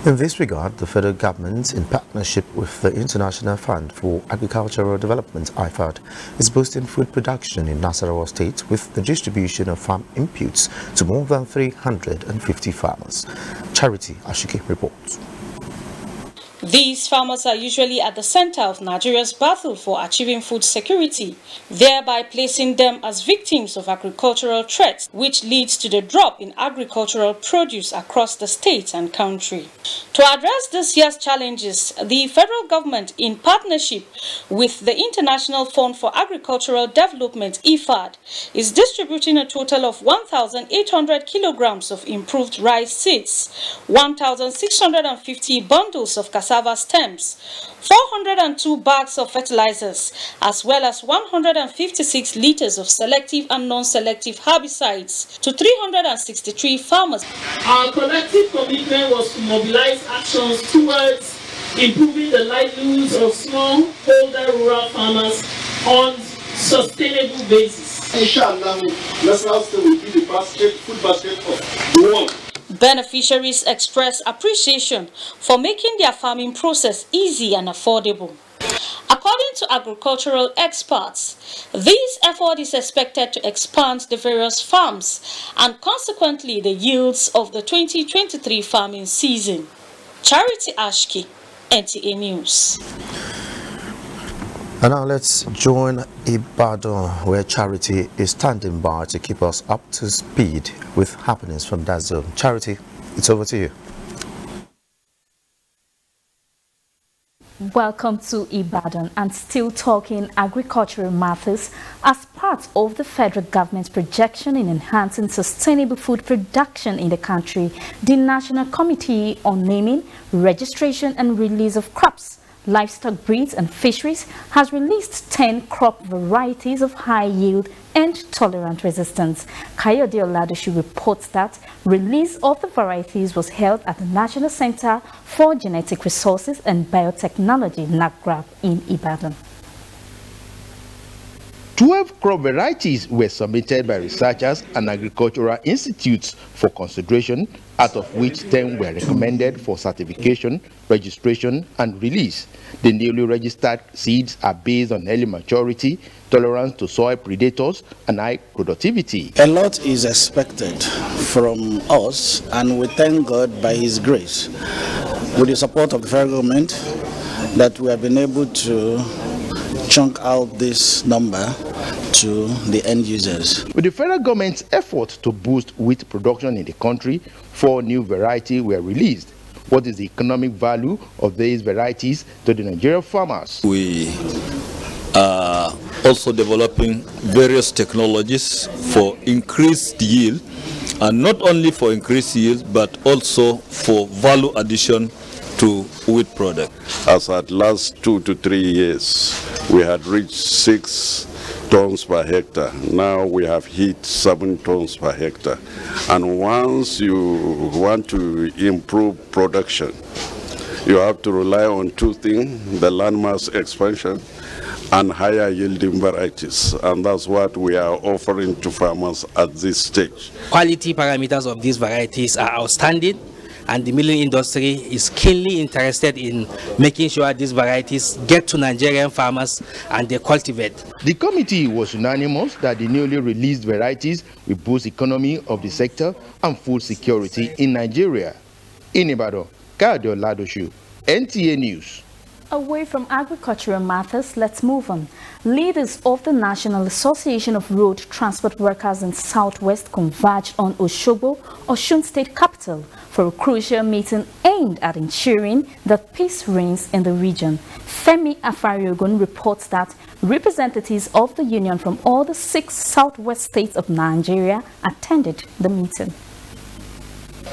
In this regard, the federal government, in partnership with the International Fund for Agricultural Development IFAD, is boosting food production in Nasarawa State with the distribution of farm inputs to more than 350 farmers. Charity Ashiki reports. These farmers are usually at the center of Nigeria's battle for achieving food security, thereby placing them as victims of agricultural threats, which leads to the drop in agricultural produce across the state and country. To address this year's challenges, the federal government, in partnership with the International Fund for Agricultural Development, IFAD, is distributing a total of 1,800 kilograms of improved rice seeds, 1,650 bundles of cassava cassava stems, 402 bags of fertilizers, as well as 156 liters of selective and non-selective herbicides to 363 farmers. Our collective commitment was to mobilize actions towards improving the livelihoods of smallholder rural farmers on sustainable basis. Inshallah, National State will be the basket, food basket of the world. Beneficiaries express appreciation for making their farming process easy and affordable. According to agricultural experts, this effort is expected to expand the various farms and consequently the yields of the 2023 farming season. Charity Ashki, NTA News. And now let's join Ibadan, where Charity is standing by to keep us up to speed with happenings from that zone. Charity, it's over to you. Welcome to Ibadan and still talking agricultural matters as part of the federal government's projection in enhancing sustainable food production in the country. The National Committee on Naming, Registration and Release of Crops Livestock Breeds and Fisheries has released 10 crop varieties of high yield and tolerant resistance. Kayode Oladoshi reports that release of the varieties was held at the National Center for Genetic Resources and Biotechnology, NACGRAB, in Ibadan. 12 crop varieties were submitted by researchers and agricultural institutes for consideration, out of which 10 were recommended for certification, registration, and release. The newly registered seeds are based on early maturity, tolerance to soil predators, and high productivity. A lot is expected from us, and we thank God by His grace, with the support of the federal government, that we have been able to chunk out this number to the end users. With the federal government's effort to boost wheat production in the country, four new varieties were released. What is the economic value of these varieties to the Nigerian farmers? We are also developing various technologies for increased yield, and not only for increased yield, but also for value addition to wheat product. As at last two to three years, we had reached six tons per hectare. Now we have hit seven tons per hectare. And once you want to improve production, you have to rely on two things, the landmass expansion and higher yielding varieties. And that's what we are offering to farmers at this stage. Quality parameters of these varieties are outstanding and the milling industry is keenly interested in making sure these varieties get to Nigerian farmers and they cultivate. The committee was unanimous that the newly released varieties will boost economy of the sector and food security in Nigeria. In Ibadan, Kayode Oladoshi, NTA News. Away from agricultural matters, let's move on. Leaders of the National Association of Road Transport Workers in Southwest converged on Oshogbo, Osun State capital, for a crucial meeting aimed at ensuring that peace reigns in the region. Femi Afariogun reports that representatives of the union from all the six southwest states of Nigeria attended the meeting.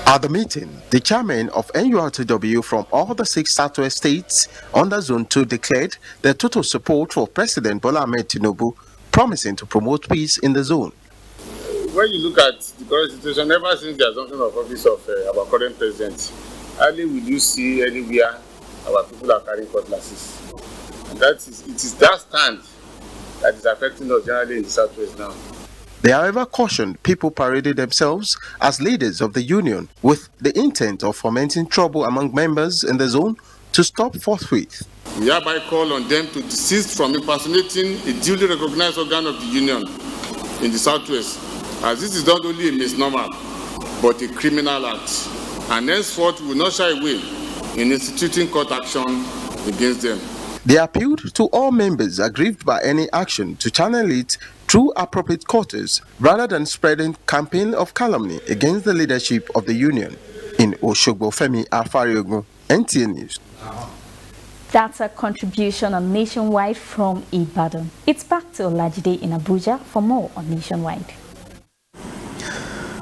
At the meeting, the chairman of NURTW from all the six southwest states under Zone 2 declared their total support for President Bola Ahmed Tinubu, promising to promote peace in the zone. When you look at the current situation, ever since the assumption of office of uh, our current president, hardly will you see anywhere our people are carrying cutlasses. And that is, it is that stand that is affecting us generally in the Southwest now. They however cautioned people parading themselves as leaders of the union with the intent of fomenting trouble among members in the zone to stop forthwith. We hereby call on them to desist from impersonating a duly recognized organ of the union in the Southwest, as this is not only a misnomer, but a criminal act, and henceforth we will not shy away in instituting court action against them. They appealed to all members aggrieved by any action to channel it through appropriate quarters rather than spreading campaign of calumny against the leadership of the union. In Oshogbo Femi Afariogun, NTA News. That's a contribution on Nationwide from Ibadan. It's back to Olajide in Abuja for more on Nationwide.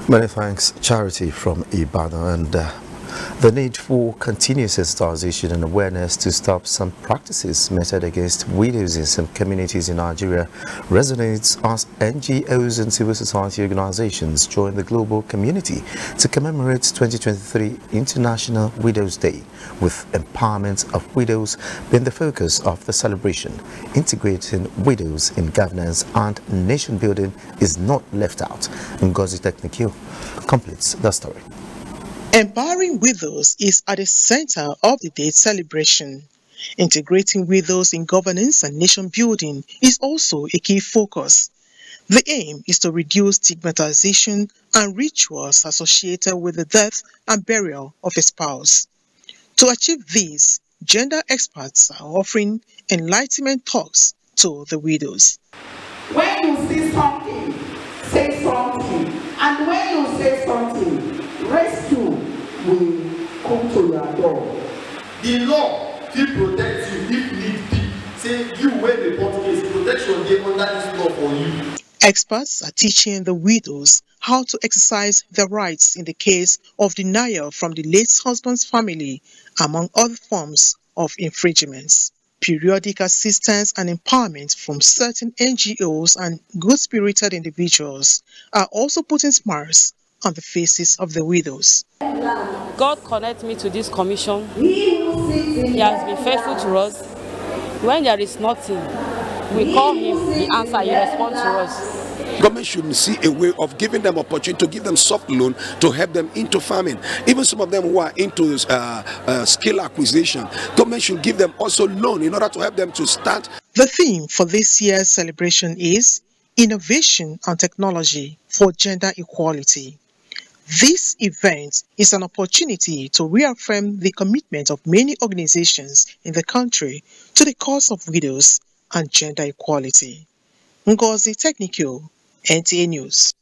Many thanks, Charity from Ibadan. And uh, the need for continuous sensitization and awareness to stop some practices meted against widows in some communities in Nigeria resonates as NGOs and civil society organizations join the global community to commemorate 2023 International Widows Day, with empowerment of widows being the focus of the celebration. Integrating widows in governance and nation building is not left out. Ngozi Technique completes the story. Empowering widows is at the center of the day's celebration. Integrating widows in governance and nation building is also a key focus. The aim is to reduce stigmatization and rituals associated with the death and burial of a spouse. To achieve this, gender experts are offering enlightenment talks to the widows. When you see something, say something. And when you say something, will come to your door. The law will protect you if need be. Say you wey report case, protection dey under this law for you. Experts are teaching the widows how to exercise their rights in the case of denial from the late husband's family, among other forms of infringements. Periodic assistance and empowerment from certain NGOs and good-spirited individuals are also putting smiles on the faces of the widows. God connect me to this commission. He has been faithful to us. When there is nothing, we call him, he answer, he responds to us. Government should see a way of giving them opportunity to give them soft loan to help them into farming. Even some of them who are into uh, uh, skill acquisition, government should give them also loan in order to help them to start. The theme for this year's celebration is Innovation and Technology for Gender Equality. This event is an opportunity to reaffirm the commitment of many organizations in the country to the cause of widows and gender equality. Ngozi Technical, NTA News.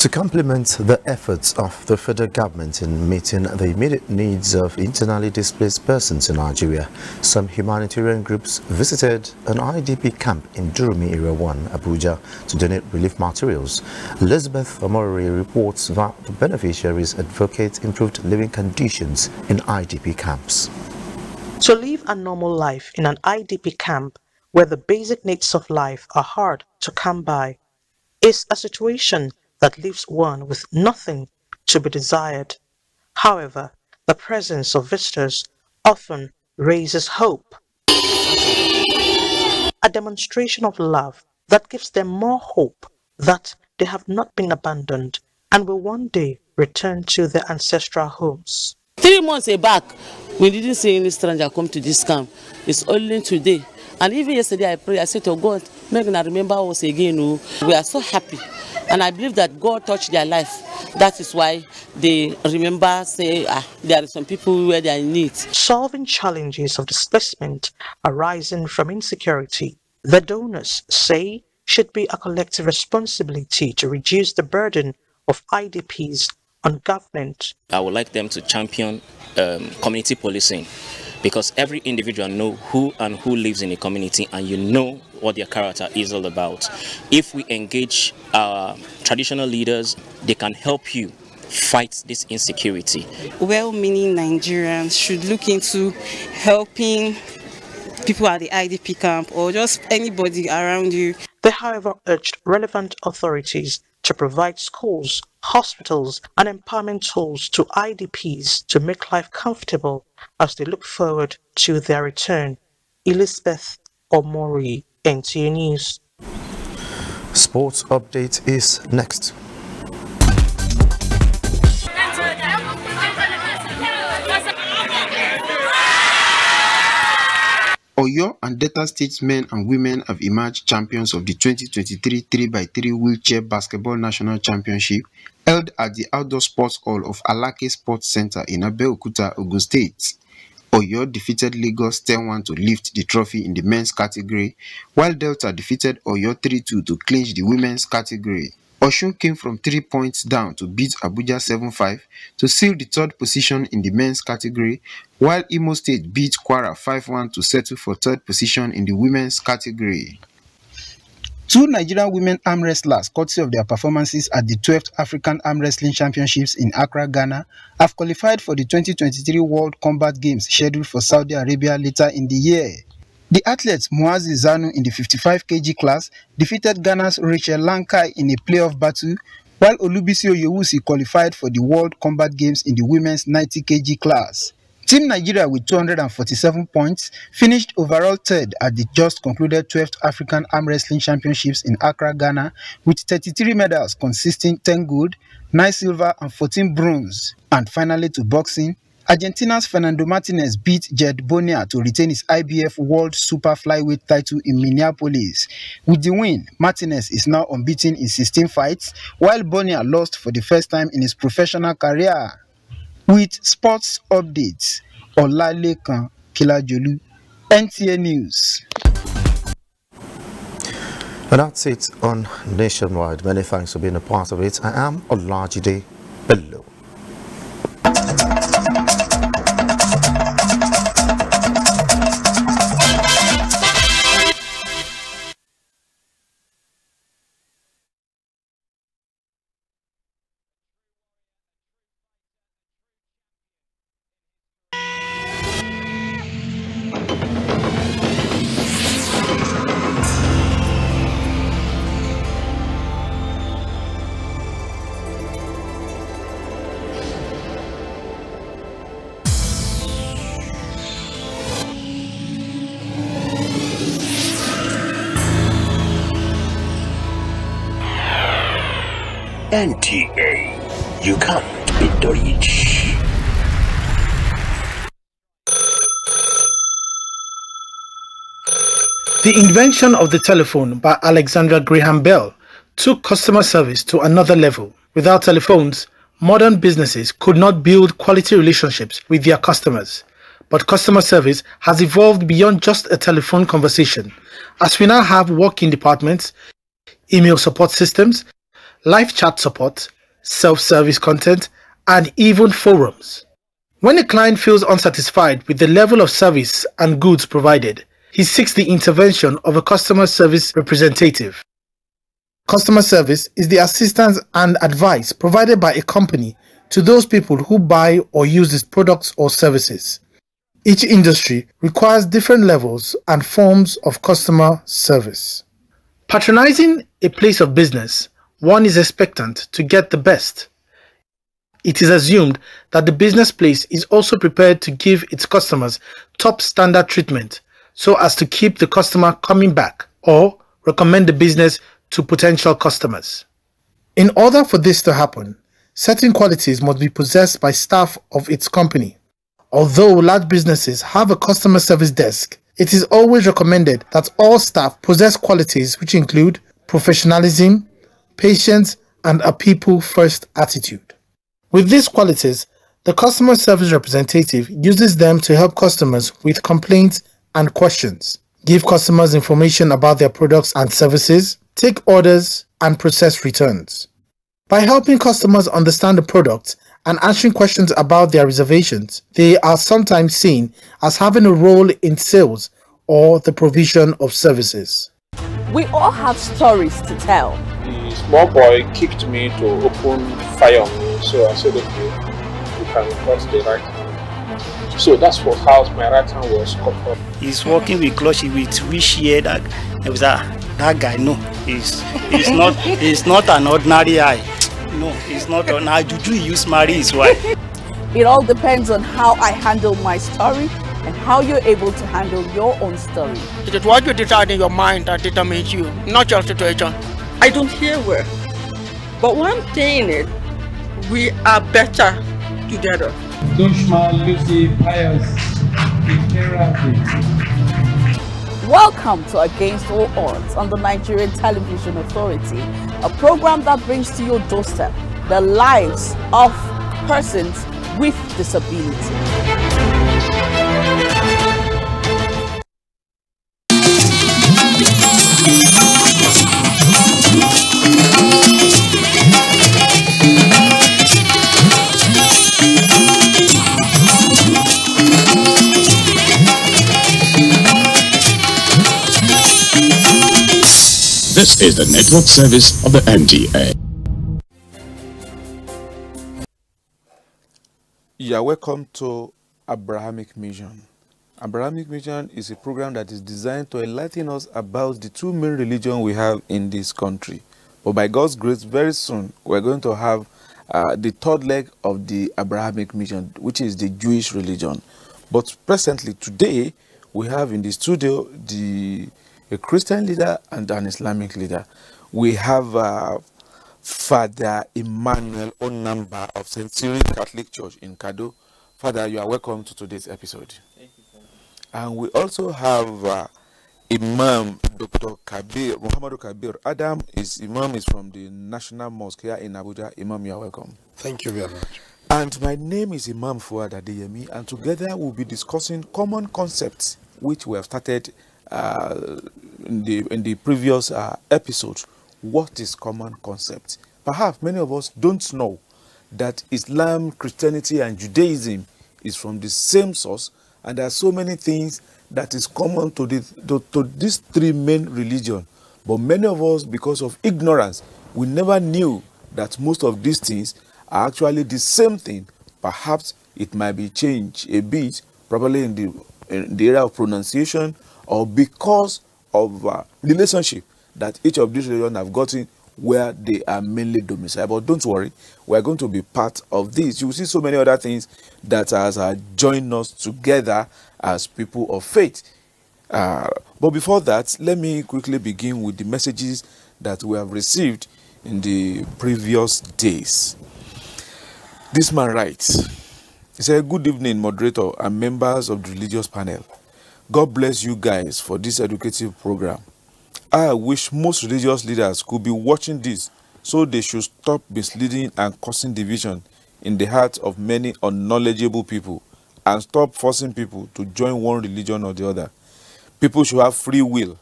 To complement the efforts of the federal government in meeting the immediate needs of internally displaced persons in Nigeria, some humanitarian groups visited an IDP camp in Durumi Area 1, Abuja, to donate relief materials. Elizabeth Omori reports that the beneficiaries advocate improved living conditions in IDP camps. To live a normal life in an IDP camp where the basic needs of life are hard to come by is a situation that leaves one with nothing to be desired. However, the presence of visitors often raises hope. A demonstration of love that gives them more hope that they have not been abandoned and will one day return to their ancestral homes. Three months back, we didn't see any stranger come to this camp. It's only today. And even yesterday I prayed, I said to God, make me remember us again. Oh. We are so happy. And I believe that God touched their life. That is why they remember, say, ah, there are some people where they are in need. Solving challenges of displacement arising from insecurity, the donors say should be a collective responsibility to reduce the burden of IDPs on government. I would like them to champion um, community policing because every individual know who and who lives in a community and you know what their character is all about. If we engage our traditional leaders, they can help you fight this insecurity. Well-meaning Nigerians should look into helping people at the IDP camp or just anybody around you. They, however, urged relevant authorities to provide schools, hospitals, and empowerment tools to IDPs to make life comfortable as they look forward to their return. Elizabeth Omori, NTA News. Sports update is next. Oyo and Delta State men and women have emerged champions of the 2023 3x3 Wheelchair Basketball National Championship held at the Outdoor Sports Hall of Alake Sports Center in Abeokuta, Ogun State. Oyo defeated Lagos 10-1 to lift the trophy in the men's category, while Delta defeated Oyo 3-2 to clinch the women's category. Osun came from three points down to beat Abuja 7-5 to seal the third position in the men's category, while Imo State beat Kwara 5-1 to settle for third position in the women's category. Two Nigerian women arm wrestlers, courtesy of their performances at the 12th African Arm Wrestling Championships in Accra, Ghana, have qualified for the 2023 World Combat Games scheduled for Saudi Arabia later in the year. The athletes Muazi Zanu in the 55 kg class defeated Ghana's Rachel Lankai in a playoff battle, while Olubisi Oyewusi qualified for the World Combat Games in the women's 90 kg class. Team Nigeria with 247 points finished overall third at the just concluded 12th African Arm Wrestling Championships in Accra, Ghana, with 33 medals consisting 10 gold, 9 silver and 14 bronze. And finally to boxing, Argentina's Fernando Martinez beat Jade Bornea to retain his IBF World Super Flyweight title in Minneapolis. With the win, Martinez is now unbeaten in 16 fights, while Bonilla lost for the first time in his professional career. With sports updates, Olalekan Kilajolu, NTA News. And that's it on Nationwide. Many thanks for being a part of it. I am Olajide Bello. NTA. You can't beat the. The invention of the telephone by Alexander Graham Bell took customer service to another level. Without telephones, modern businesses could not build quality relationships with their customers. But customer service has evolved beyond just a telephone conversation, as we now have working departments, email support systems, live chat support, self-service content, and even forums. When a client feels unsatisfied with the level of service and goods provided, he seeks the intervention of a customer service representative. Customer service is the assistance and advice provided by a company to those people who buy or use its products or services. Each industry requires different levels and forms of customer service. Patronizing a place of business, one is expectant to get the best. It is assumed that the business place is also prepared to give its customers top standard treatment so as to keep the customer coming back or recommend the business to potential customers. In order for this to happen, certain qualities must be possessed by staff of its company. Although large businesses have a customer service desk, it is always recommended that all staff possess qualities which include professionalism, patience, and a people first attitude. With these qualities, the customer service representative uses them to help customers with complaints and questions, give customers information about their products and services, take orders, and process returns. By helping customers understand the product and answering questions about their reservations, they are sometimes seen as having a role in sales or the provision of services. We all have stories to tell. The small boy kicked me to open fire on me, so I said, okay, you can cut the right hand. So that's what how my right hand was cut off. He's working with clutch with which year that it was that that guy no he's he's not he's not an ordinary eye no he's not an eye juju he used marry his wife It all depends on how I handle my story and how you're able to handle your own story. It is what you decide in your mind that determines you, not your situation. I don't hear well, but what I'm saying is, we are better together. Dushma Lucy Pius, Welcome to Against All Odds on the Nigerian Television Authority, a program that brings to your doorstep the lives of persons with disability. This is the network service of the NTA. You are welcome to Abrahamic Mission. Abrahamic Mission is a program that is designed to enlighten us about the two main religions we have in this country. But by God's grace, very soon we're going to have uh, the third leg of the Abrahamic Mission, which is the Jewish religion. But presently, today, we have in the studio the a Christian leader and an Islamic leader. We have uh, Father Emmanuel Onamba of St. Cyril Catholic Church in Kado. Father, you are welcome to today's episode. And we also have uh, Imam Dr. Kabir, Muhammad Kabir Adam is Imam is from the National Mosque here in Abuja. Imam, you are welcome. Thank you very much. And my name is Imam Fuad Adeyemi, and together we'll be discussing common concepts which we have started in the in the previous uh, episode. What is common concept? Perhaps many of us don't know that Islam, Christianity, and Judaism is from the same source, and there are so many things that is common to, the, to, to these three main religions. But many of us, because of ignorance, we never knew that most of these things are actually the same thing. Perhaps it might be changed a bit, probably in the, in the area of pronunciation, or because of uh, relationship that each of these religions have gotten where they are mainly domiciled. But don't worry, we're going to be part of this. You will see so many other things that has uh, joined us together as people of faith. Uh, but before that, let me quickly begin with the messages that we have received in the previous days. This man writes, he said, Good evening, moderator and members of the religious panel. God bless you guys for this educative program. I wish most religious leaders could be watching this so they should stop misleading and causing division in the hearts of many unknowledgeable people and stop forcing people to join one religion or the other. People should have free will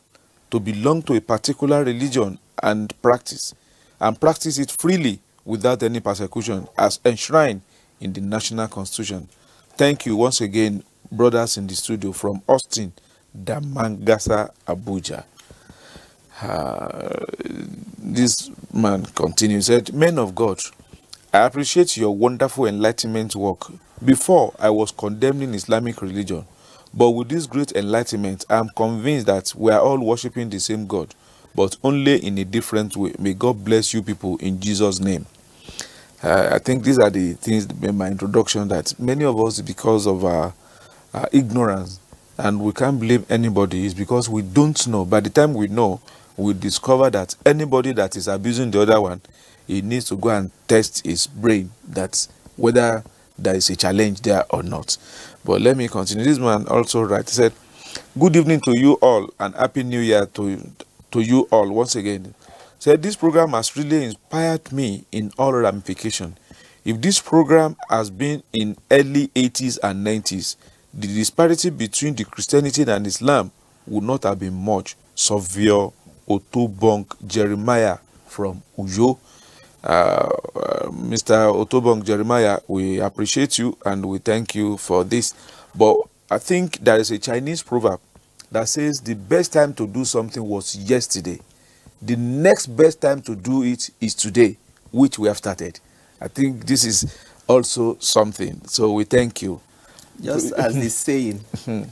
to belong to a particular religion and practice and practice it freely without any persecution as enshrined in the national constitution. Thank you once again, brothers in the studio from Austin, Damangasa, Abuja. Uh, this man continues, said, Men of God, I appreciate your wonderful enlightenment work. Before, I was condemning Islamic religion, but with this great enlightenment, I am convinced that we are all worshipping the same God, but only in a different way. May God bless you people in Jesus' name. Uh, I think these are the things in my introduction that many of us, because of our, our ignorance, and we can't blame anybody, is because we don't know. By the time we know, we discover that anybody that is abusing the other one, he needs to go and test his brain that whether there is a challenge there or not. But let me continue. This man also writes, said, Good evening to you all and happy new year to, to you all once again. Said this program has really inspired me in all ramification. If this program has been in early 80s and 90s, the disparity between the Christianity and Islam would not have been much. Severe Otobong Jeremiah from Uyo. Uh, uh, Mr. Otobong Jeremiah, we appreciate you and we thank you for this. But I think there is a Chinese proverb that says the best time to do something was yesterday. The next best time to do it is today, which we have started. I think this is also something. So we thank you. Just as the saying,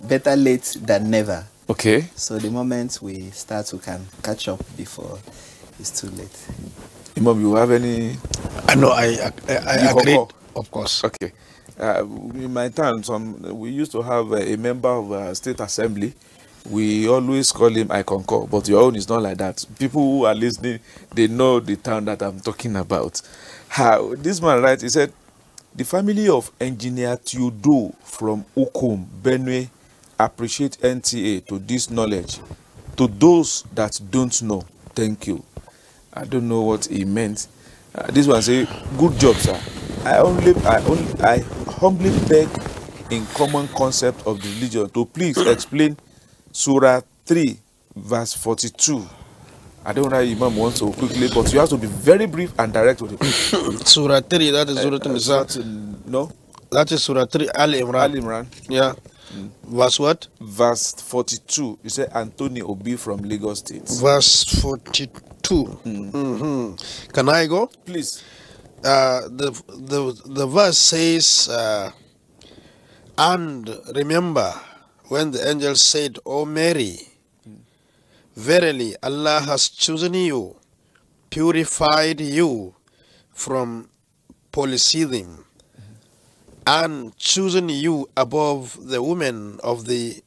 better late than never. Okay. So the moment we start, we can catch up before it's too late. Imam, you have any? I know, I, I, I agree, of course. Okay. Uh, in my time, some we used to have a, a member of uh, state assembly. We always call him I concur, but your own is not like that. People who are listening, they know the town that I'm talking about. How this man right? He said, the family of engineer Theodo from Ukum, Benue, appreciate NTA to this knowledge. To those that don't know, thank you. I don't know what he meant. Uh, this one say, good job, sir. I only, I only, I humbly beg in common concept of the religion to please explain Surah 3, verse 42. I don't know how Imam wants to quickly, but you have to be very brief and direct with it. Surah 3, that is Surah Uh, uh, Nisa. No? That is Surah 3, Al Imran. Al Imran. Yeah. Verse what? Verse 42. You say Anthony Obi from Lagos State. Verse 42. Mhm. Can I go? Please. Uh, the, the, the verse says, uh, And remember when the angel said, O Mary, verily Allah has chosen you, purified you from polytheism, and chosen you above the women of the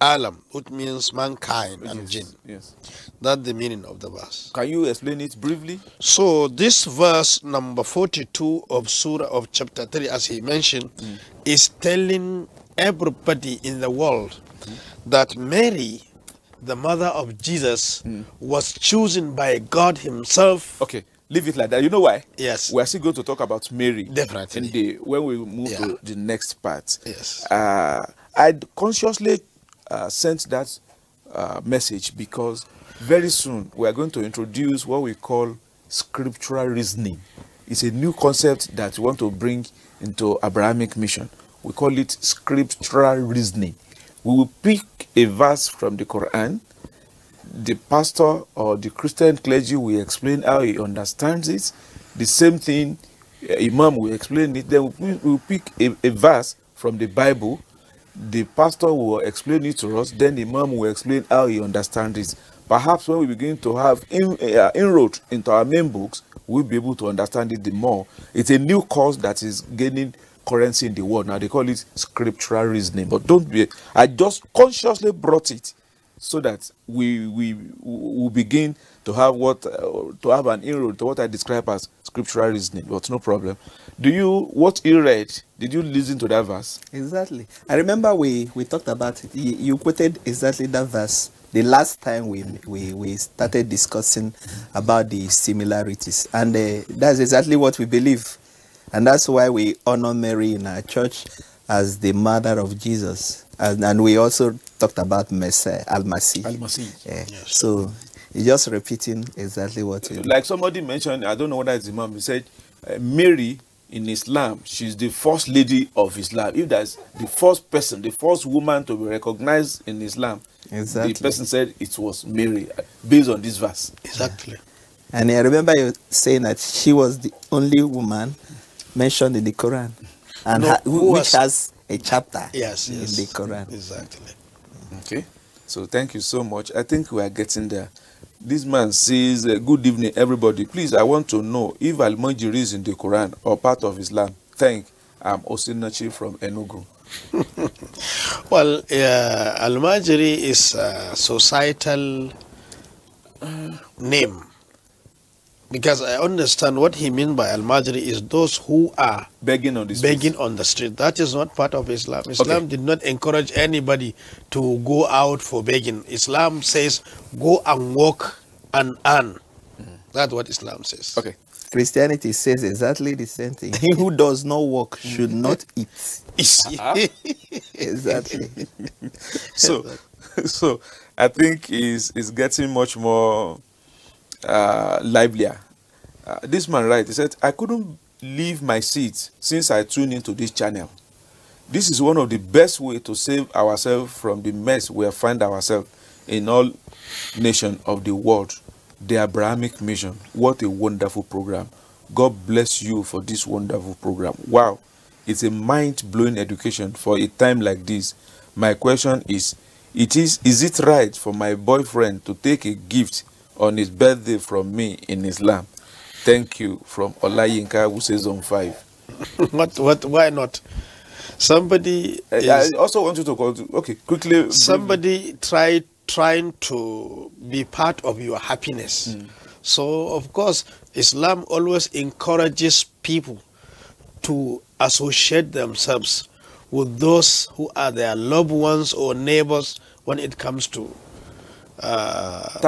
alam, which means mankind and jinn. Yes. That's the meaning of the verse. Can you explain it briefly? So this verse number 42 of Surah of chapter 3, as he mentioned, mm. is telling everybody in the world mm. that Mary, the mother of Jesus, was chosen by God himself. Okay, leave it like that. You know why? Yes. We are still going to talk about Mary. Definitely. In the, when we move to the next part. Yes. Uh, I consciously uh, sent that uh, message because very soon we are going to introduce what we call scriptural reasoning. It's a new concept that we want to bring into Abrahamic mission. We call it scriptural reasoning. We will pick a verse from the Quran. The pastor or the Christian clergy will explain how he understands it. The same thing, uh, Imam will explain it. Then we will pick a, a verse from the Bible the pastor will explain it to us then the imam will explain how he understands it perhaps when we begin to have in, uh, inroad into our main books we'll be able to understand it the more it's a new course that is gaining currency in the world now they call it scriptural reasoning but don't be i just consciously brought it so that we we will begin to have what uh, to have an inroad to what i describe as scriptural reasoning but no problem do you what you read did you listen to that verse Exactly. I remember we, we talked about it. You, you quoted exactly that verse the last time we, we, we started discussing about the similarities. And uh, that's exactly what we believe. And that's why we honor Mary in our church as the mother of Jesus. And, and we also talked about Messiah, Al-Masih. Al-Masih. Yeah. So it's just repeating exactly what we like somebody mentioned i don't know whether it's imam he said uh, mary in islam she's the first lady of islam if that's the first person the first woman to be recognized in islam Exactly. the person said it was mary uh, based on this verse Exactly. And I remember you saying that she was the only woman mentioned in the Quran, and No, ha- who who- which was- has a chapter Yes, in yes. the Quran. Exactly. okay so thank you so much i think we are getting there this man says uh, good evening everybody please i want to know if al-majiri is in the quran or part of islam thank i'm osinachi from enugu Well, uh, Al-Majri is a societal uh, name. Because I understand what he means by Al-Majri is those who are begging on the street. begging on the street. That is not part of Islam. Islam Okay. did not encourage anybody to go out for begging. Islam says go and walk and earn. That's what Islam says. Okay. Christianity says exactly the same thing. He who does not work should not eat. Ah. exactly. so so i think is is getting much more uh livelier. Uh, this man right he said i couldn't leave my seat since i tuned into this channel. This is one of the best way to save ourselves from the mess we find ourselves in all nation of the world. The abrahamic mission. What a wonderful program. God bless you for this wonderful program. Wow. It's a mind-blowing education for a time like this. My question is it is is it right for my boyfriend to take a gift on his birthday from me in islam thank you from olayinka who says on five what? What? Why not? Somebody. Uh, is- I also want you to go to, okay, quickly. somebody try trying to be part of your happiness. Hmm. So of course, Islam always encourages people to associate themselves with those who are their loved ones or neighbors when it comes to uh.